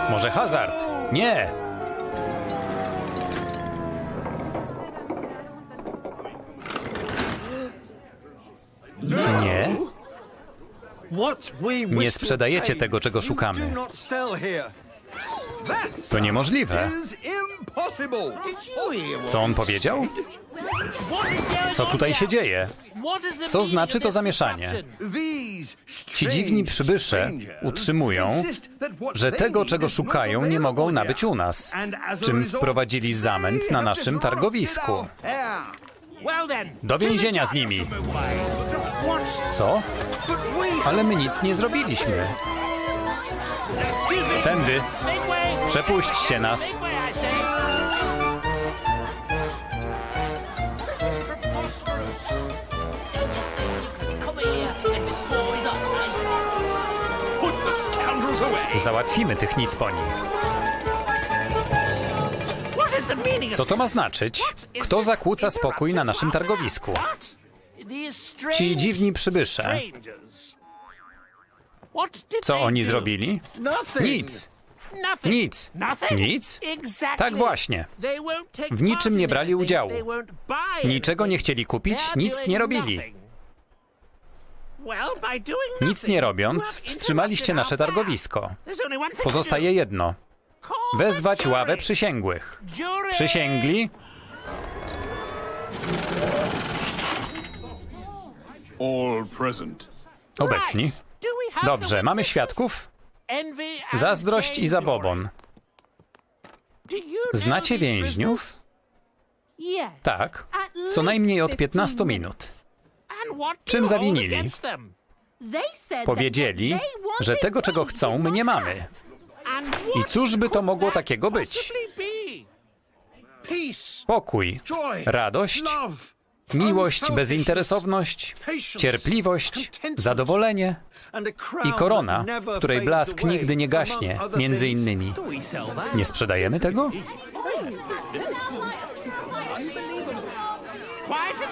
Speaker 1: Może hazard? Nie! Nie? Nie sprzedajecie tego, czego szukamy. To niemożliwe. Co on powiedział? Co tutaj się dzieje? Co znaczy to zamieszanie? Ci dziwni przybysze utrzymują, że tego, czego szukają, nie mogą nabyć u nas, czym wprowadzili zamęt na naszym targowisku. Do więzienia z nimi! Co? Ale my nic nie zrobiliśmy. Tędy. Przepuśćcie nas. Załatwimy tych nic po. Co to ma znaczyć? Kto zakłóca spokój na naszym targowisku? Ci dziwni przybysze. Co oni zrobili? Nic. Nic. Nic? Tak właśnie. W niczym nie brali udziału. Niczego nie chcieli kupić, nic nie robili. Nic nie robiąc, wstrzymaliście nasze targowisko. Pozostaje jedno. Wezwać ławę przysięgłych. Przysięgli? Obecni. Dobrze, mamy świadków? Zazdrość i zabobon. Znacie więźniów? Tak. Co najmniej od 15 minut. Czym zawinili? Powiedzieli, że tego, czego chcą, my nie mamy. I cóż by to mogło takiego być? Pokój, radość, miłość, bezinteresowność, cierpliwość, zadowolenie i korona, której blask nigdy nie gaśnie, między innymi. Nie sprzedajemy tego?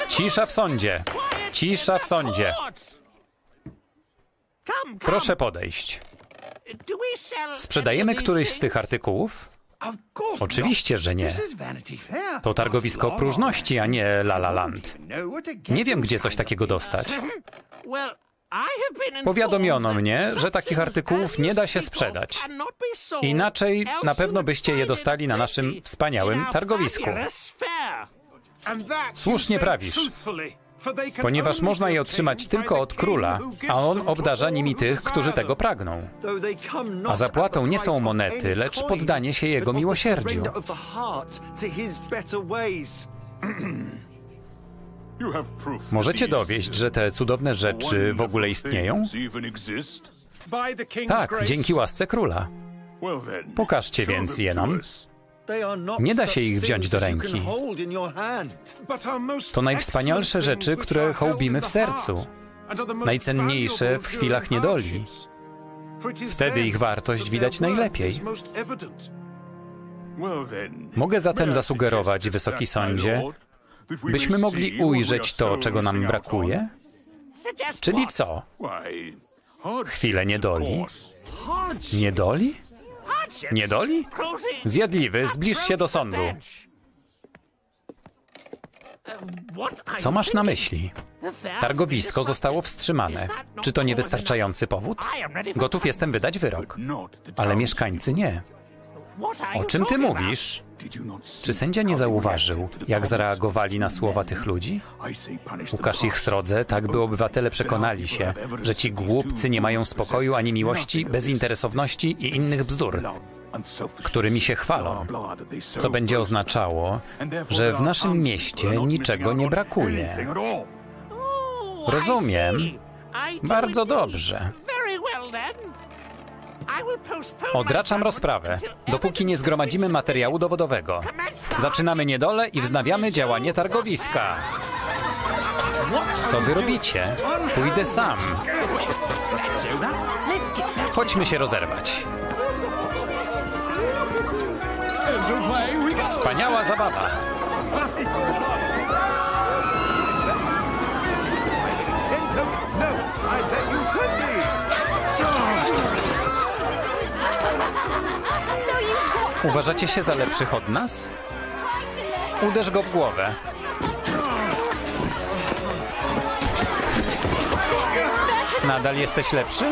Speaker 1: Cisza w sądzie. Cisza w sądzie. Proszę podejść. Sprzedajemy któryś z tych artykułów? Oczywiście, że nie. To targowisko próżności, a nie La La Land. Nie wiem, gdzie coś takiego dostać. Powiadomiono mnie, że takich artykułów nie da się sprzedać. Inaczej na pewno byście je dostali na naszym wspaniałym targowisku. Słusznie prawisz, ponieważ można je otrzymać tylko od króla, a on obdarza nimi tych, którzy tego pragną. A zapłatą nie są monety, lecz poddanie się jego miłosierdziu. Możecie dowieść, że te cudowne rzeczy w ogóle istnieją? Tak, dzięki łasce króla. Pokażcie więc je nam. Nie da się ich wziąć do ręki. To najwspanialsze rzeczy, które hołbimy w sercu. Najcenniejsze w chwilach niedoli. Wtedy ich wartość widać najlepiej. Mogę zatem zasugerować, Wysoki Sądzie, byśmy mogli ujrzeć to, czego nam brakuje? Czyli co? Chwilę niedoli? Niedoli? Niedoli? Zjadliwy, zbliż się do sądu. Co masz na myśli? Targowisko zostało wstrzymane. Czy to niewystarczający powód? Gotów jestem wydać wyrok. Ale mieszkańcy nie. O czym ty mówisz? Czy sędzia nie zauważył, jak zareagowali na słowa tych ludzi? Ukaż ich srodze, tak by obywatele przekonali się, że ci głupcy nie mają spokoju ani miłości, bezinteresowności i innych bzdur, którymi się chwalą, co będzie oznaczało, że w naszym mieście niczego nie brakuje. Rozumiem. Bardzo dobrze. Odraczam rozprawę, dopóki nie zgromadzimy materiału dowodowego. Zaczynamy niedolę i wznawiamy działanie targowiska. Co wy robicie? Pójdę sam. Chodźmy się rozerwać. Wspaniała zabawa. Uważacie się za lepszych od nas? Uderz go w głowę. Nadal jesteś lepszy?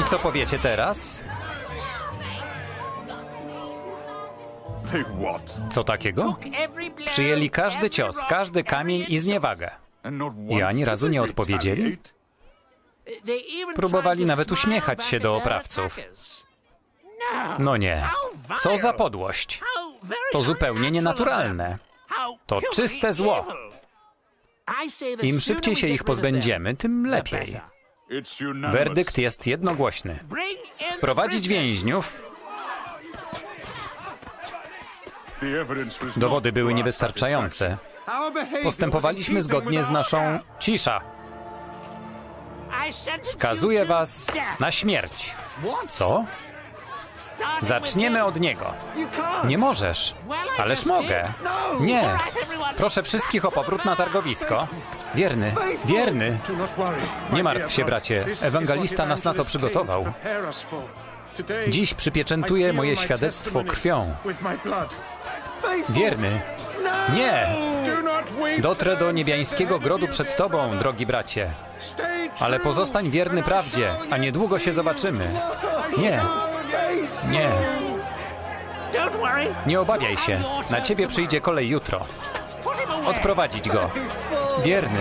Speaker 1: I co powiecie teraz? Co takiego? Przyjęli każdy cios, każdy kamień i zniewagę. I ani razu nie odpowiedzieli? Próbowali nawet uśmiechać się do oprawców. No nie. Co za podłość. To zupełnie nienaturalne. To czyste zło. Im szybciej się ich pozbędziemy, tym lepiej. Werdykt jest jednogłośny. Wprowadzić więźniów. Dowody były niewystarczające. Postępowaliśmy zgodnie z naszą cisza. Skazuję was na śmierć. Co? Zaczniemy od niego. Nie możesz. Ależ mogę. Nie. Proszę wszystkich o powrót na targowisko. Wierny, wierny. Nie martw się, bracie. Ewangelista nas na to przygotował. Dziś przypieczętuję moje świadectwo krwią. Wierny. Nie. Dotrę do niebiańskiego grodu przed Tobą, drogi bracie. Ale pozostań wierny prawdzie, a niedługo się zobaczymy. Nie. Nie. Nie obawiaj się. Na ciebie przyjdzie kolej jutro. Odprowadzić go. Wierny.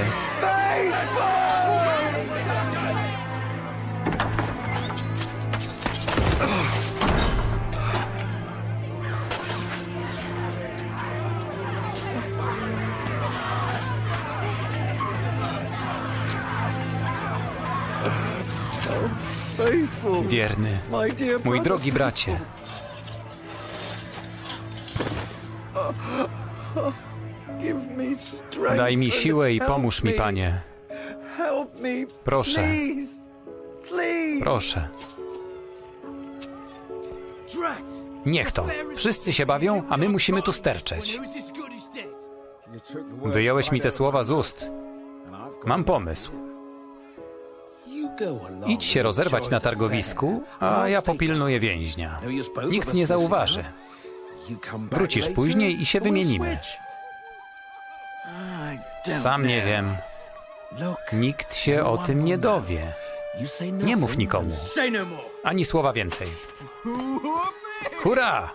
Speaker 1: Wierny. Mój drogi bracie. Daj mi siłę i pomóż mi, Panie. Proszę. Proszę. Niech to. Wszyscy się bawią, a my musimy tu sterczeć. Wyjąłeś mi te słowa z ust. Mam pomysł. Idź się rozerwać na targowisku, a ja popilnuję więźnia. Nikt nie zauważy. Wrócisz później i się wymienimy. Sam nie wiem. Nikt się o tym nie dowie. Nie mów nikomu. Ani słowa więcej. Hurra!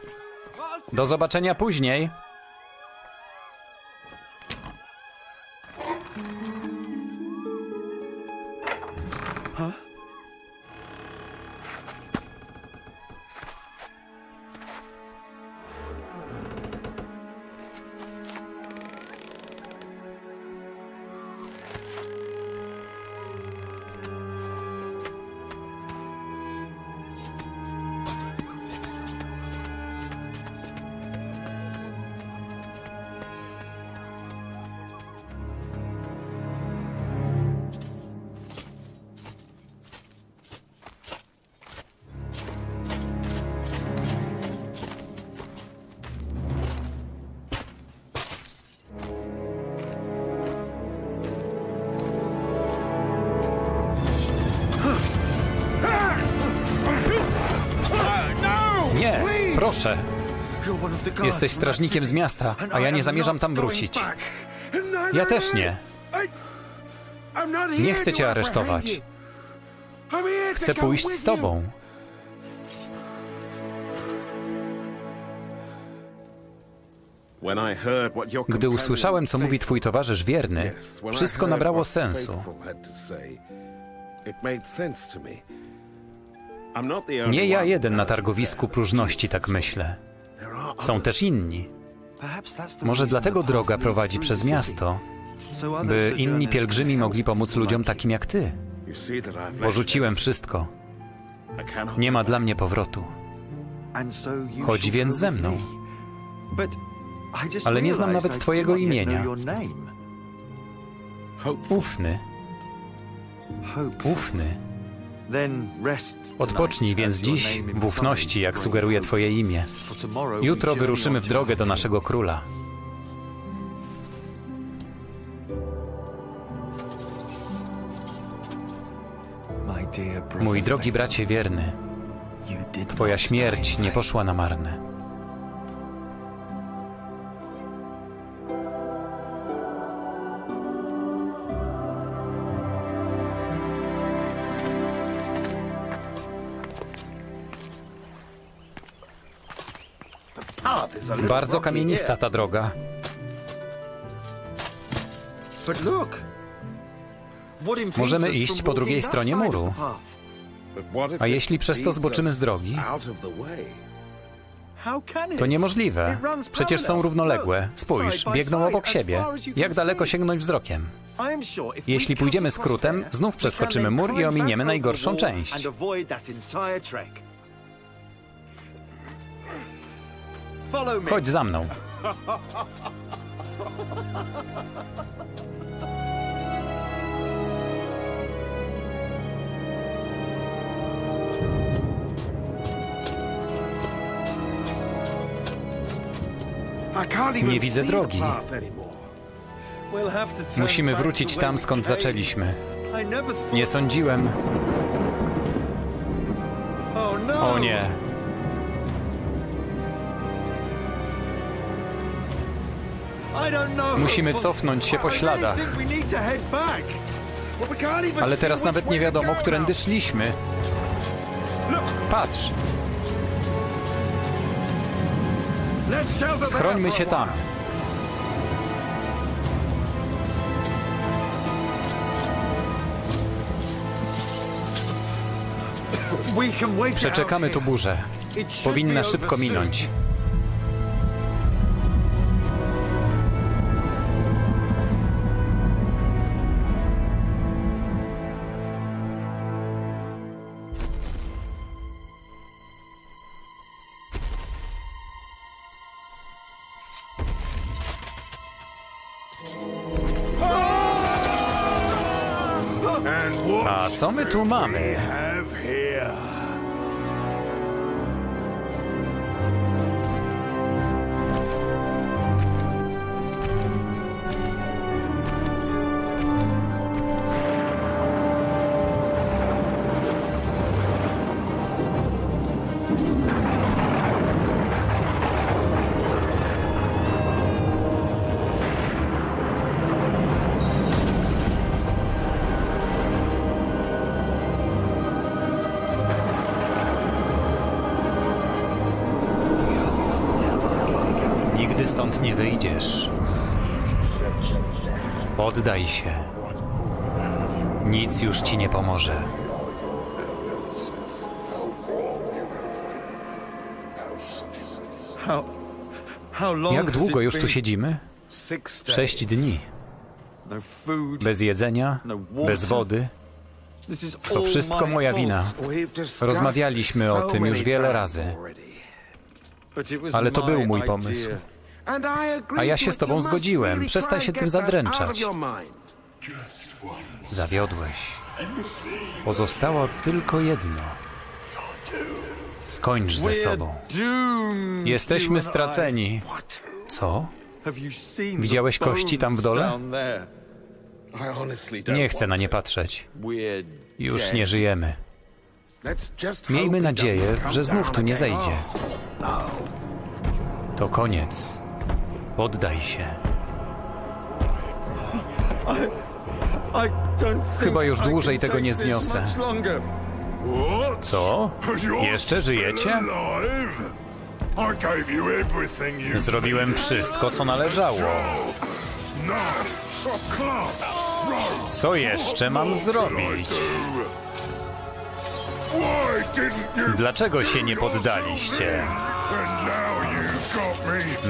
Speaker 1: Do zobaczenia później. Proszę. Jesteś strażnikiem z miasta, a ja nie zamierzam tam wrócić. Ja też nie. Nie chcę cię aresztować. Chcę pójść z tobą. Gdy usłyszałem, co mówi twój towarzysz wierny, wszystko nabrało sensu. Nie ja jeden na targowisku próżności tak myślę. Są też inni. Może dlatego droga prowadzi przez miasto, by inni pielgrzymi mogli pomóc ludziom takim jak ty. Porzuciłem wszystko. Nie ma dla mnie powrotu. Chodź więc ze mną. Ale nie znam nawet twojego imienia. Ufny. Ufny. Odpocznij więc dziś w ufności, jak sugeruje Twoje imię. Jutro wyruszymy w drogę do naszego króla. Mój drogi bracie wierny, Twoja śmierć nie poszła na marne. Bardzo kamienista ta droga. Możemy iść po drugiej stronie muru. A jeśli przez to zboczymy z drogi? To niemożliwe. Przecież są równoległe. Spójrz, biegną obok siebie. Jak daleko sięgnąć wzrokiem? Jeśli pójdziemy skrótem, znów przeskoczymy mur i ominiemy najgorszą część. Chodź za mną. Nie widzę drogi. Musimy wrócić tam, skąd zaczęliśmy. Nie sądziłem. O nie. Musimy cofnąć się po śladach. Ale teraz nawet nie wiadomo, którędy szliśmy. Patrz. Schrońmy się tam. Przeczekamy tu burzę. Powinna szybko minąć. A co my tu mamy? Poddaj się. Nic już ci nie pomoże. Jak długo już tu siedzimy? Sześć dni. Bez jedzenia, bez wody. To wszystko moja wina. Rozmawialiśmy o tym już wiele razy. Ale to był mój pomysł. A ja się z tobą zgodziłem. Przestań się tym zadręczać. Zawiodłeś. Pozostało tylko jedno. Skończ ze sobą. Jesteśmy straceni. Co? Widziałeś kości tam w dole? Nie chcę na nie patrzeć. Już nie żyjemy. Miejmy nadzieję, że znów tu nie zejdzie. To koniec. Poddaj się. Chyba już dłużej tego nie zniosę. Co? Jeszcze żyjecie? Zrobiłem wszystko, co należało. Co jeszcze mam zrobić? Dlaczego się nie poddaliście?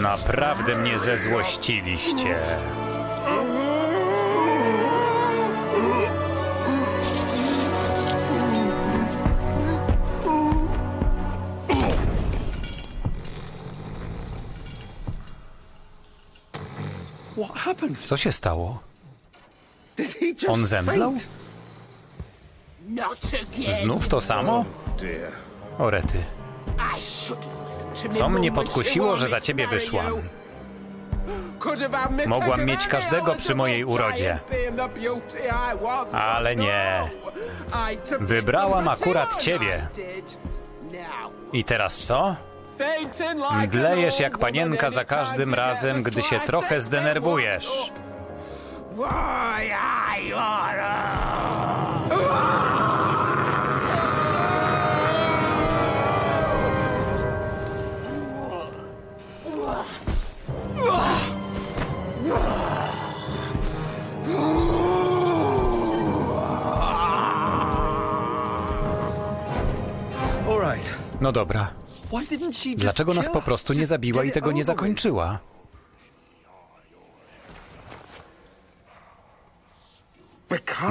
Speaker 1: Naprawdę mnie zezłościliście. Co się stało? On zemdlał? Znów to samo? Orety. Co mnie podkusiło, że za ciebie wyszłam? Mogłam mieć każdego przy mojej urodzie. Ale nie. Wybrałam akurat ciebie. I teraz co? Mdlejesz jak panienka za każdym razem, gdy się trochę zdenerwujesz. No dobra. Dlaczego nas po prostu nie zabiła i tego nie zakończyła?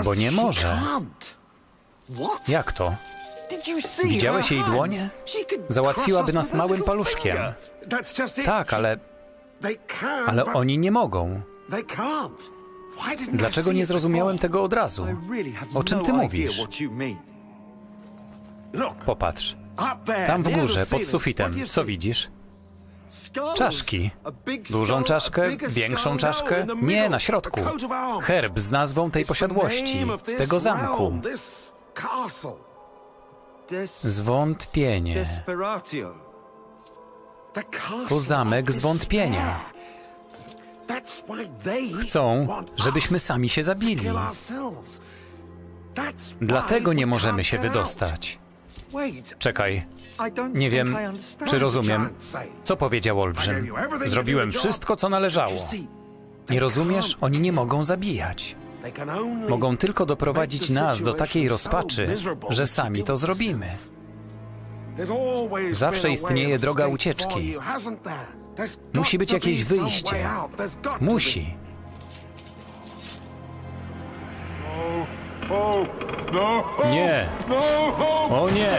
Speaker 1: Bo nie może. Jak to? Widziałeś jej dłonie? Załatwiłaby nas małym paluszkiem. Tak, ale... Ale oni nie mogą. Dlaczego nie zrozumiałem tego od razu? O czym ty mówisz? Popatrz. Tam w górze, pod sufitem. Co widzisz? Czaszki. Dużą czaszkę, większą czaszkę? Nie, na środku. Herb z nazwą tej posiadłości, tego zamku. Zwątpienie. To zamek zwątpienia. Chcą, żebyśmy sami się zabili. Dlatego nie możemy się wydostać. Czekaj, nie wiem, czy rozumiem, co powiedział Olbrzym. Zrobiłem wszystko, co należało. Nie rozumiesz? Oni nie mogą zabijać. Mogą tylko doprowadzić nas do takiej rozpaczy, że sami to zrobimy. Zawsze istnieje droga ucieczki. Musi być jakieś wyjście. Musi. Nie. O nie.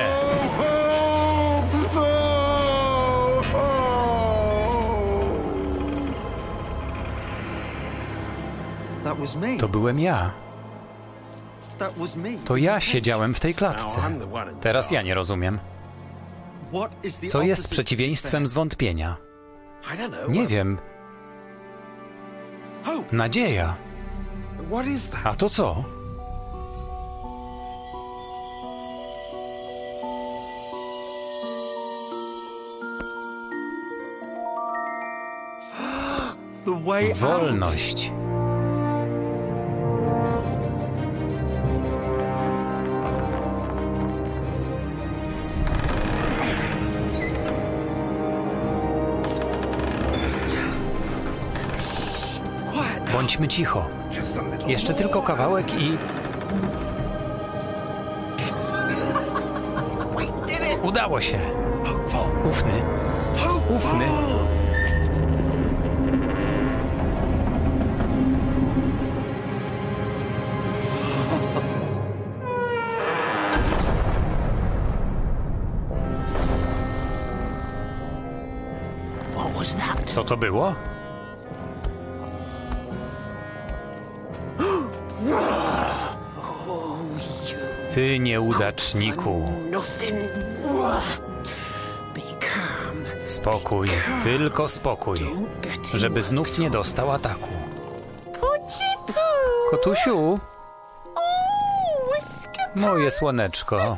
Speaker 1: To byłem ja. To ja siedziałem w tej klatce. Teraz ja nie rozumiem. Co jest przeciwieństwem zwątpienia? Nie wiem. Nadzieja. A to co? Wolność. Bądźmy cicho. Jeszcze tylko kawałek i... Udało się. Ufny. Ufny. Co to było? Ty nieudaczniku. Spokój, tylko spokój, żeby znów nie dostał ataku. Kotusiu? Moje słoneczko.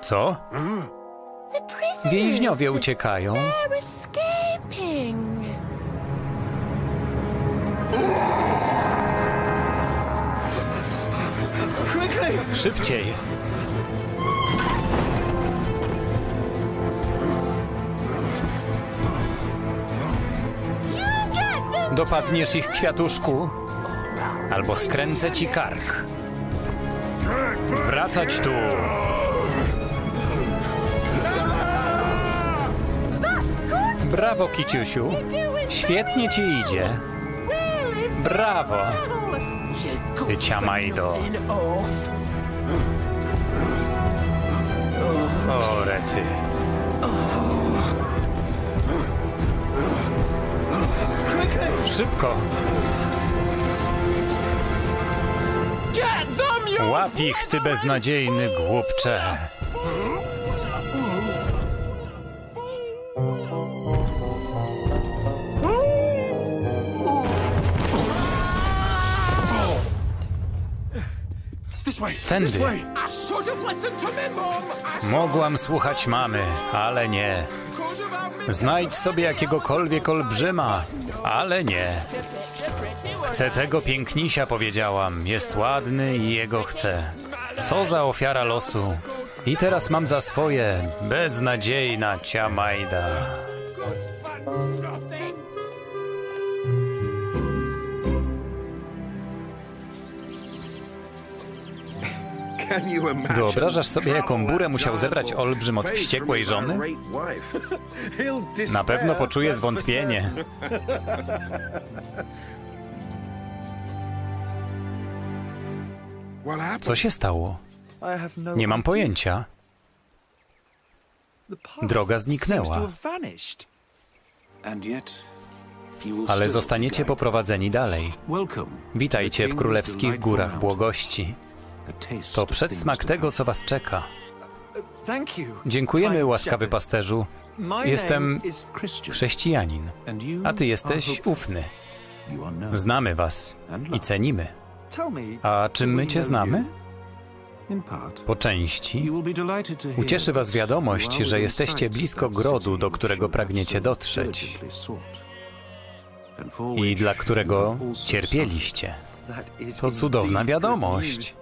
Speaker 1: Co? Więźniowie uciekają. Szybciej! Dopadniesz ich, kwiatuszku, albo skręcę ci kark. Wracać tu! Brawo, Kiciusiu. Świetnie ci idzie. Brawo. Ty ciamajdo. O, rety. Szybko. Łap ich, ty beznadziejny głupcze. Tędy. Mogłam słuchać mamy, ale nie. Znajdź sobie jakiegokolwiek olbrzyma, ale nie. Chcę tego pięknisia, powiedziałam. Jest ładny i jego chcę. Co za ofiara losu. I teraz mam za swoje beznadziejna ciamajda. Wyobrażasz sobie, jaką burę musiał zebrać olbrzym od wściekłej żony? Na pewno poczuje zwątpienie. Co się stało? Nie mam pojęcia. Droga zniknęła. Ale zostaniecie poprowadzeni dalej. Witajcie w królewskich górach błogości. To przedsmak tego, co was czeka. Dziękujemy, łaskawy pasterzu. Jestem chrześcijanin, a ty jesteś ufny. Znamy was i cenimy. A czy my cię znamy? Po części. Ucieszy was wiadomość, że jesteście blisko grodu, do którego pragniecie dotrzeć i dla którego cierpieliście. To cudowna wiadomość.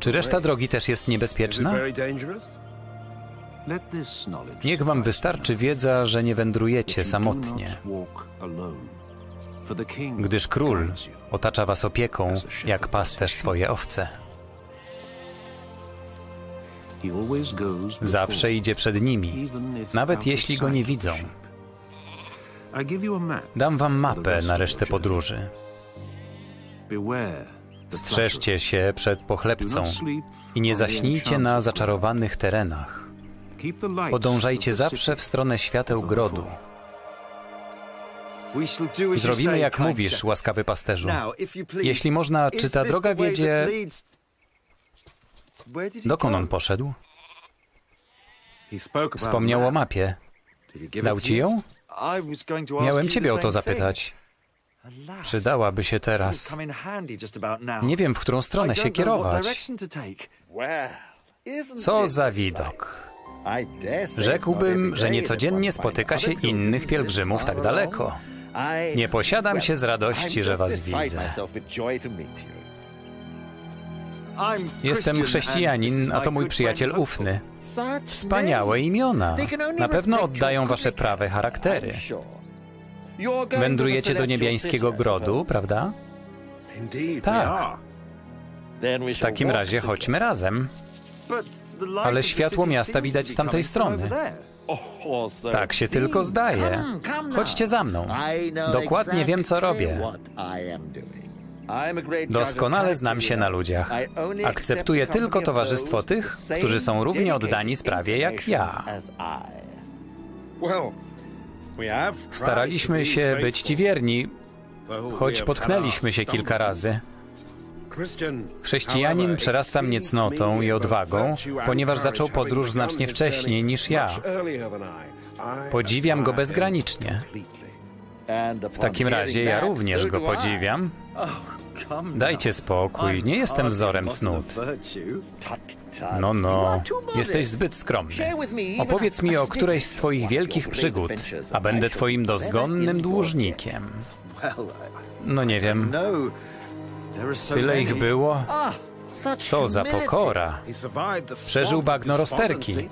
Speaker 1: Czy reszta drogi też jest niebezpieczna? Niech wam wystarczy wiedza, że nie wędrujecie samotnie, gdyż król otacza was opieką, jak pasterz swoje owce. Zawsze idzie przed nimi, nawet jeśli go nie widzą. Dam wam mapę na resztę podróży. Strzeżcie się przed pochlebcą i nie zaśnijcie na zaczarowanych terenach. Podążajcie zawsze w stronę świateł grodu. Zrobimy jak mówisz, łaskawy pasterzu. Jeśli można, czy ta droga wiedzie... Dokąd on poszedł? Wspomniał o mapie. Dał ci ją? Miałem ciebie o to zapytać. Przydałaby się teraz. Nie wiem, w którą stronę się kierować. Co za widok. Rzekłbym, że niecodziennie spotyka się innych pielgrzymów tak daleko. Nie posiadam się z radości, że was widzę. Jestem chrześcijanin, a to mój przyjaciel ufny. Wspaniałe imiona. Na pewno oddają wasze prawe charaktery. Wędrujecie do niebiańskiego grodu, prawda? Tak. W takim razie chodźmy razem. Ale światło miasta widać z tamtej strony. Tak się tylko zdaje. Chodźcie za mną. Dokładnie wiem, co robię. Doskonale znam się na ludziach. Akceptuję tylko towarzystwo tych, którzy są równie oddani sprawie jak ja. Staraliśmy się być ci wierni, choć potknęliśmy się kilka razy. Chrześcijanin przerasta mnie cnotą i odwagą, ponieważ zaczął podróż znacznie wcześniej niż ja. Podziwiam go bezgranicznie. W takim razie ja również go podziwiam. Dajcie spokój, nie jestem wzorem cnót. No, no, jesteś zbyt skromny. Opowiedz mi o którejś z Twoich wielkich przygód, a będę Twoim dozgonnym dłużnikiem. No nie wiem. Tyle ich było. Co za pokora! Przeżył bagno rozterki.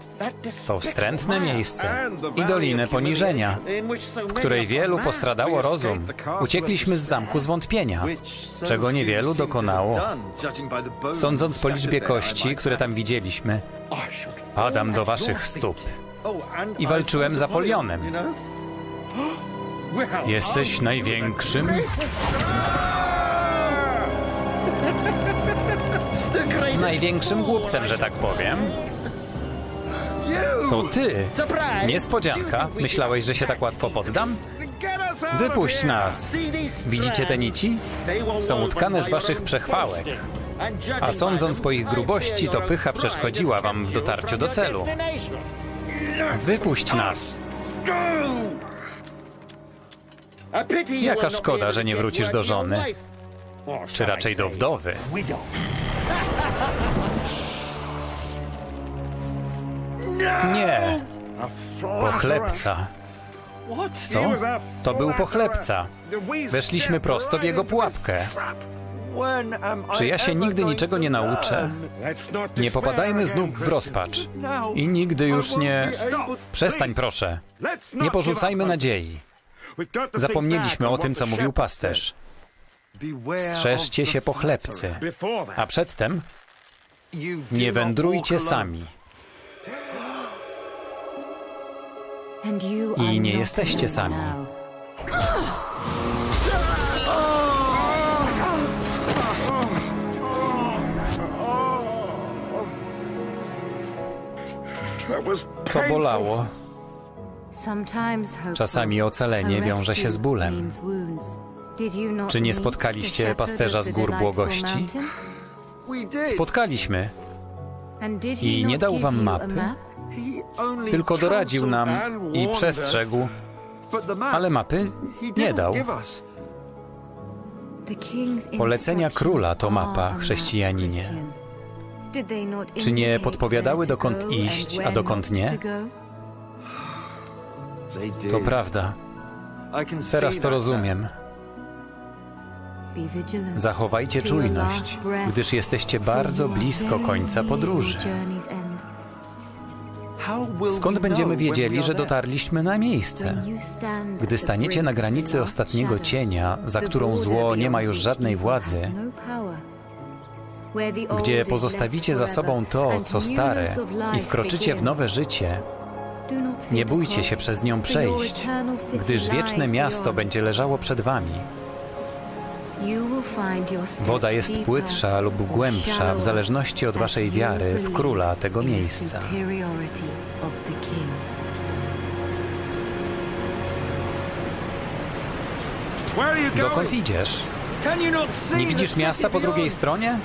Speaker 1: To wstrętne miejsce i dolinę poniżenia, w której wielu postradało rozum. Uciekliśmy z zamku zwątpienia, czego niewielu dokonało. Sądząc po liczbie kości, które tam widzieliśmy, padam do waszych stóp. I walczyłem z Apolionem. Jesteś największym największym głupcem, że tak powiem. To ty. Niespodzianka. Myślałeś, że się tak łatwo poddam? Wypuść nas. Widzicie te nici? Są utkane z waszych przechwałek. A sądząc po ich grubości, to pycha przeszkodziła wam w dotarciu do celu. Wypuść nas. Jaka szkoda, że nie wrócisz do żony. Czy raczej do wdowy. Nie. Pochlebca. Co? To był pochlebca. Weszliśmy prosto w jego pułapkę. Czy ja się nigdy niczego nie nauczę? Nie popadajmy znów w rozpacz. I nigdy już nie... Przestań, proszę. Nie porzucajmy nadziei. Zapomnieliśmy o tym, co mówił pasterz. Strzeżcie się pochlebcy. A przedtem nie wędrujcie sami. I nie jesteście sami. To bolało. Czasami ocalenie wiąże się z bólem. Czy nie spotkaliście pasterza z gór błogości? Spotkaliśmy. I nie dał wam mapy, tylko doradził nam i przestrzegł, ale mapy nie dał. Polecenia króla to mapa, chrześcijaninie. Czy nie podpowiadały dokąd iść, a dokąd nie? To prawda. Teraz to rozumiem. Zachowajcie czujność, gdyż jesteście bardzo blisko końca podróży. Skąd będziemy wiedzieli, że dotarliśmy na miejsce? Gdy staniecie na granicy ostatniego cienia, za którą zło nie ma już żadnej władzy, gdzie pozostawicie za sobą to, co stare i wkroczycie w nowe życie, nie bójcie się przez nią przejść, gdyż wieczne miasto będzie leżało przed wami. Woda jest płytsza lub głębsza w zależności od waszej wiary w króla tego miejsca. Dokąd idziesz? Nie widzisz miasta po drugiej stronie?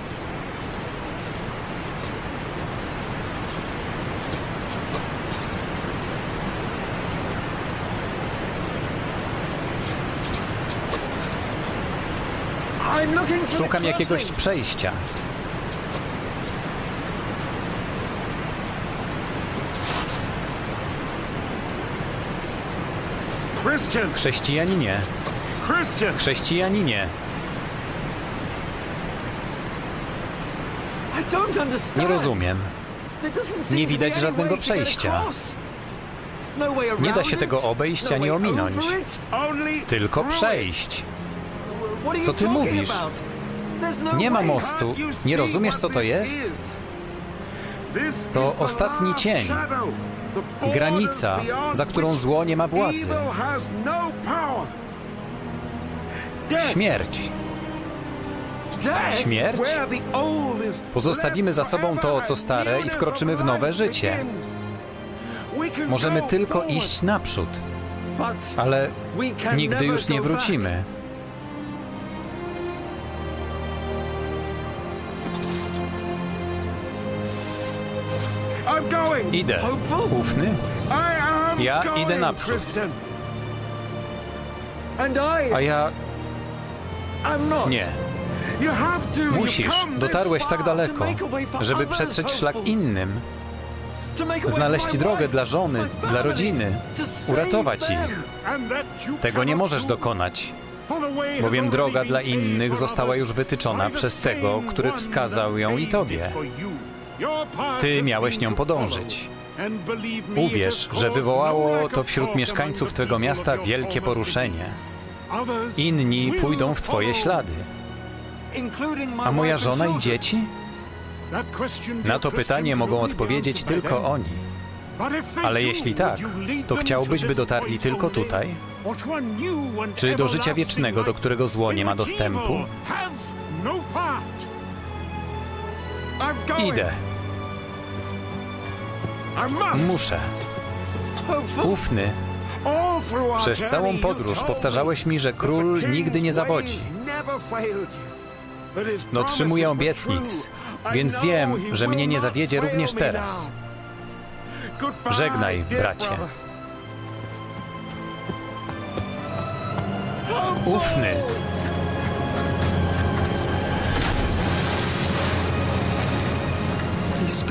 Speaker 1: Szukam jakiegoś przejścia. Chrześcijaninie. Chrześcijaninie. Nie rozumiem. Nie widać żadnego przejścia. Nie da się tego obejść ani ominąć. Tylko przejść. Co ty mówisz? Nie ma mostu. Nie rozumiesz, co to jest? To ostatni cień. Granica, za którą zło nie ma władzy. Śmierć. Śmierć? Pozostawimy za sobą to, co stare i wkroczymy w nowe życie. Możemy tylko iść naprzód, ale nigdy już nie wrócimy. Idę. Ufny? Ja idę naprzód. A ja... Nie. Musisz. Dotarłeś tak daleko, żeby przetrzeć szlak innym. Znaleźć drogę dla żony, dla rodziny. Uratować ich. Tego nie możesz dokonać. Bowiem droga dla innych została już wytyczona przez tego, który wskazał ją i tobie. Ty miałeś nią podążyć. Uwierz, że wywołało to wśród mieszkańców Twego miasta wielkie poruszenie. Inni pójdą w Twoje ślady. A moja żona i dzieci? Na to pytanie mogą odpowiedzieć tylko oni. Ale jeśli tak, to chciałbyś, by dotarli tylko tutaj? Czy do życia wiecznego, do którego zło nie ma dostępu? Idę. Muszę. Ufny. Przez całą podróż powtarzałeś mi, że król nigdy nie zawodzi. Dotrzymuję obietnic, więc wiem, że mnie nie zawiedzie również teraz. Żegnaj, bracie. Ufny.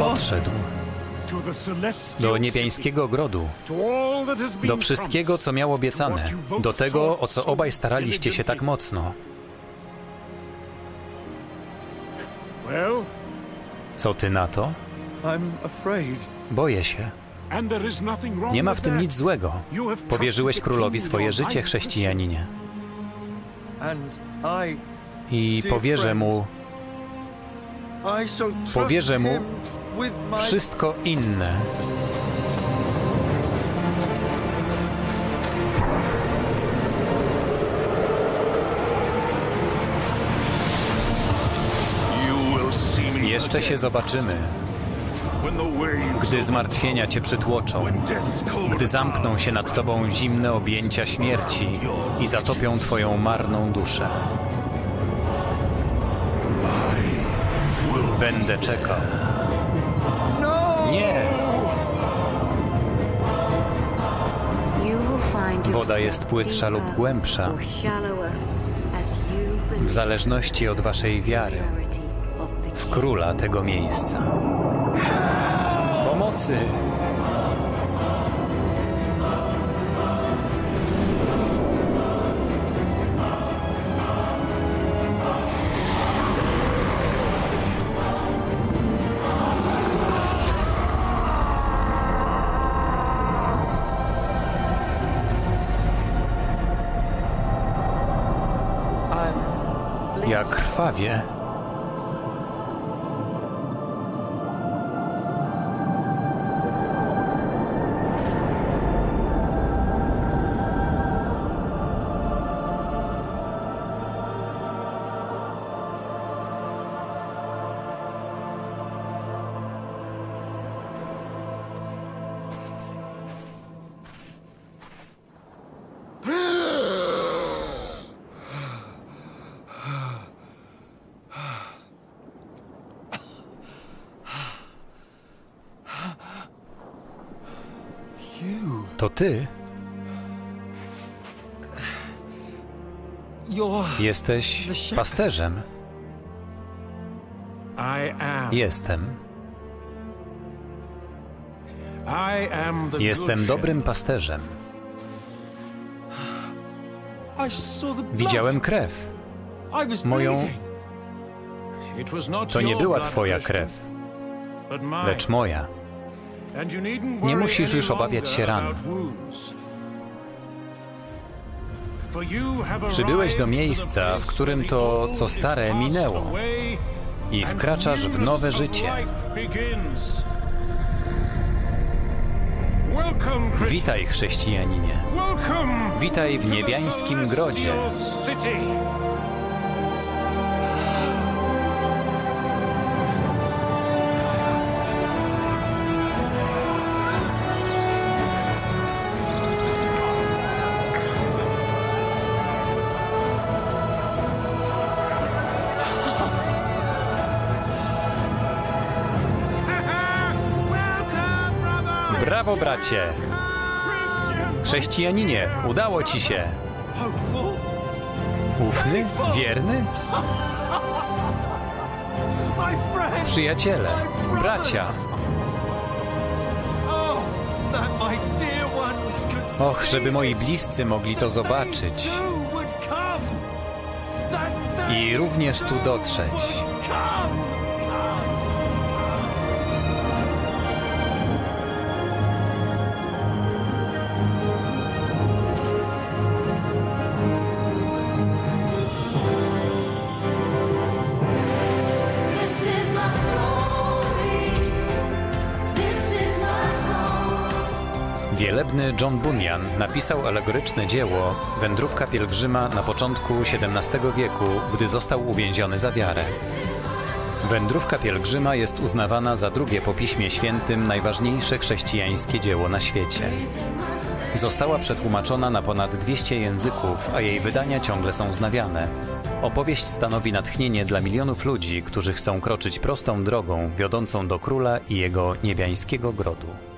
Speaker 1: Odszedł do niebiańskiego ogrodu, do wszystkiego, co miał obiecane, do tego, o co obaj staraliście się tak mocno. Co ty na to? Boję się. Nie ma w tym nic złego. Powierzyłeś królowi swoje życie, chrześcijaninie. I powierzę mu, powierzę mu wszystko inne. Jeszcze się zobaczymy, gdy zmartwienia cię przytłoczą, gdy zamkną się nad tobą zimne objęcia śmierci i zatopią twoją marną duszę. Będę czekał. Nie! Woda jest płytsza lub głębsza, w zależności od waszej wiary w króla tego miejsca. Pomocy! Ja krwawie. Jesteś pasterzem. Jestem. Jestem dobrym pasterzem. Widziałem krew. Moją. To nie była twoja krew, lecz moja. Nie musisz już obawiać się ran. Przybyłeś do miejsca, w którym to, co stare, minęło i wkraczasz w nowe życie. Witaj, chrześcijaninie. Witaj w niebiańskim grodzie. Brawo, bracie! Chrześcijaninie, udało ci się! Ufny? Wierny? Przyjaciele, bracia! Och, żeby moi bliscy mogli to zobaczyć i również tu dotrzeć. John Bunyan napisał alegoryczne dzieło Wędrówka pielgrzyma na początku XVII wieku, gdy został uwięziony za wiarę. Wędrówka pielgrzyma jest uznawana za drugie po Piśmie Świętym najważniejsze chrześcijańskie dzieło na świecie. Została przetłumaczona na ponad 200 języków, a jej wydania ciągle są wznawiane. Opowieść stanowi natchnienie dla milionów ludzi, którzy chcą kroczyć prostą drogą wiodącą do króla i jego niebiańskiego grodu.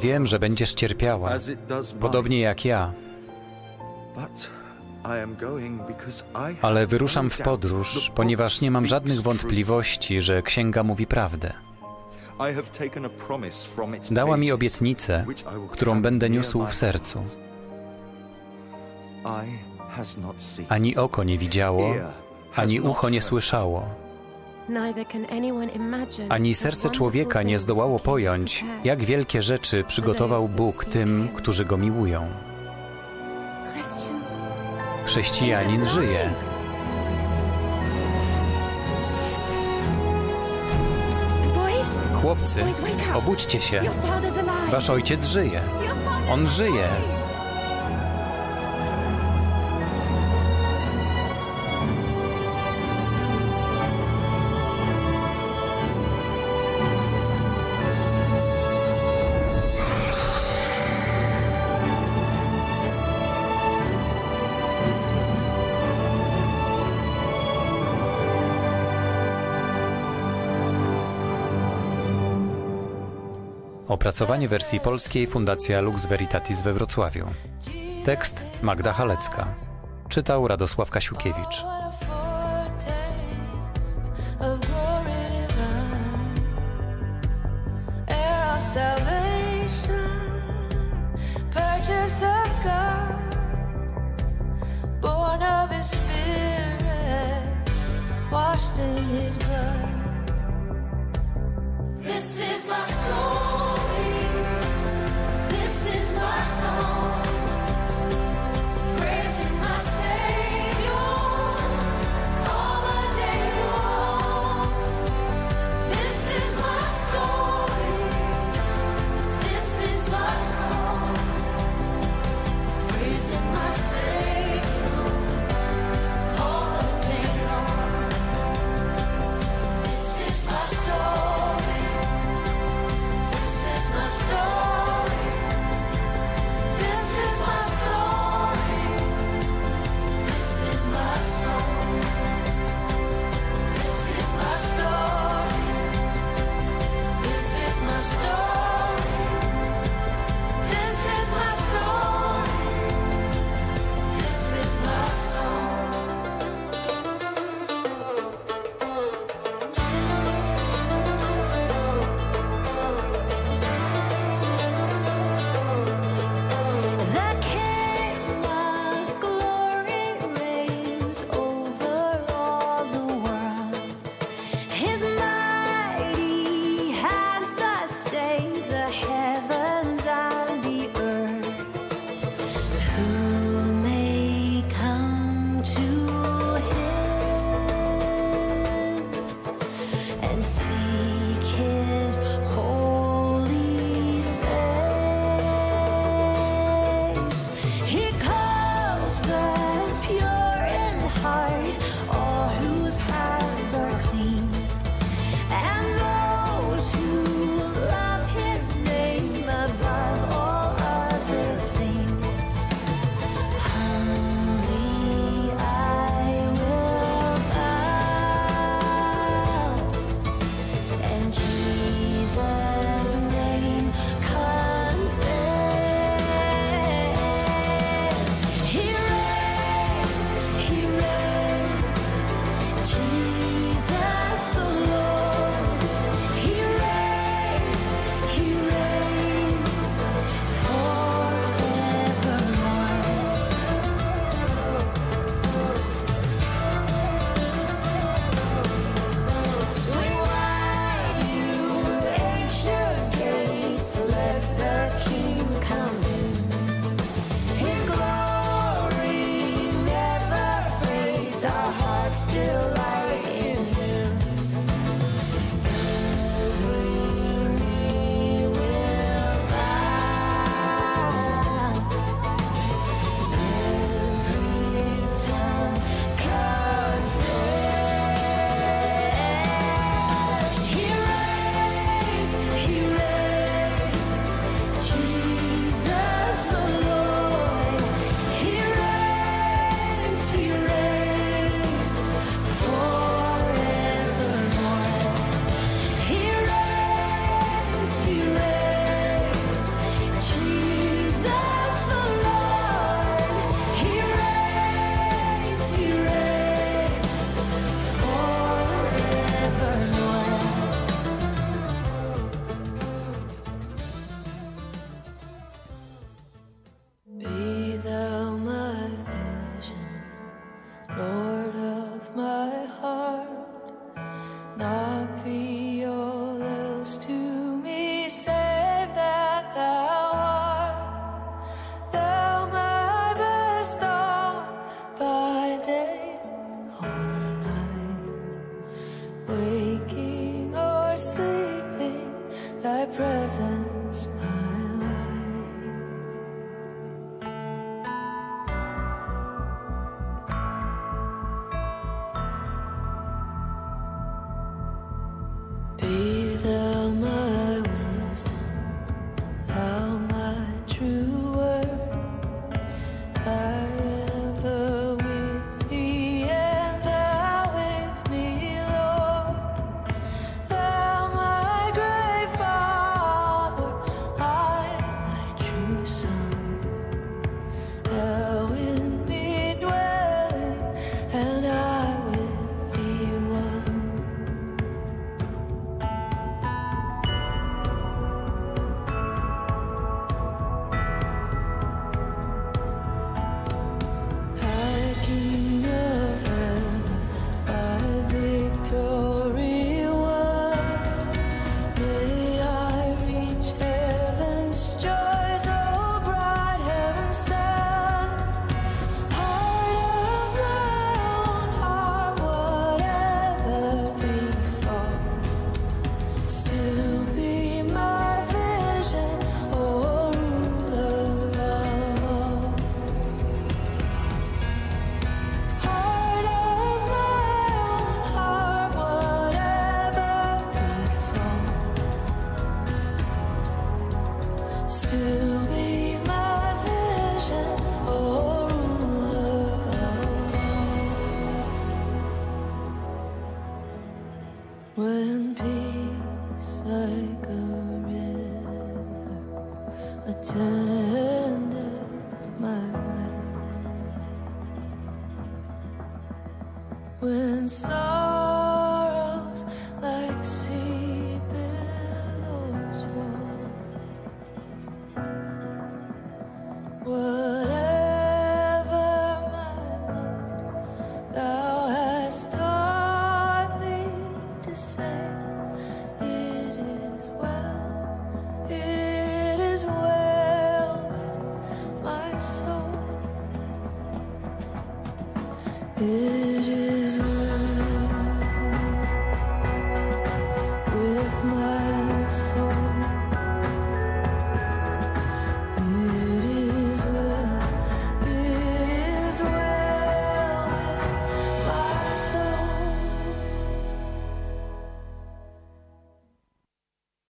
Speaker 1: Wiem, że będziesz cierpiała, podobnie jak ja. Ale wyruszam w podróż, ponieważ nie mam żadnych wątpliwości, że księga mówi prawdę. Dała mi obietnicę, którą będę niósł w sercu. Ani oko nie widziało, ani ucho nie słyszało
Speaker 7: Ani serce człowieka nie zdołało pojąć, jak wielkie rzeczy przygotował Bóg tym, którzy go miłują. Chrześcijanin żyje. Chłopcy, obudźcie się. Wasz ojciec żyje. On żyje. Opracowanie wersji polskiej Fundacja Lux Veritatis we Wrocławiu. Tekst Magda Halecka. Czytał Radosław Kasiukiewicz.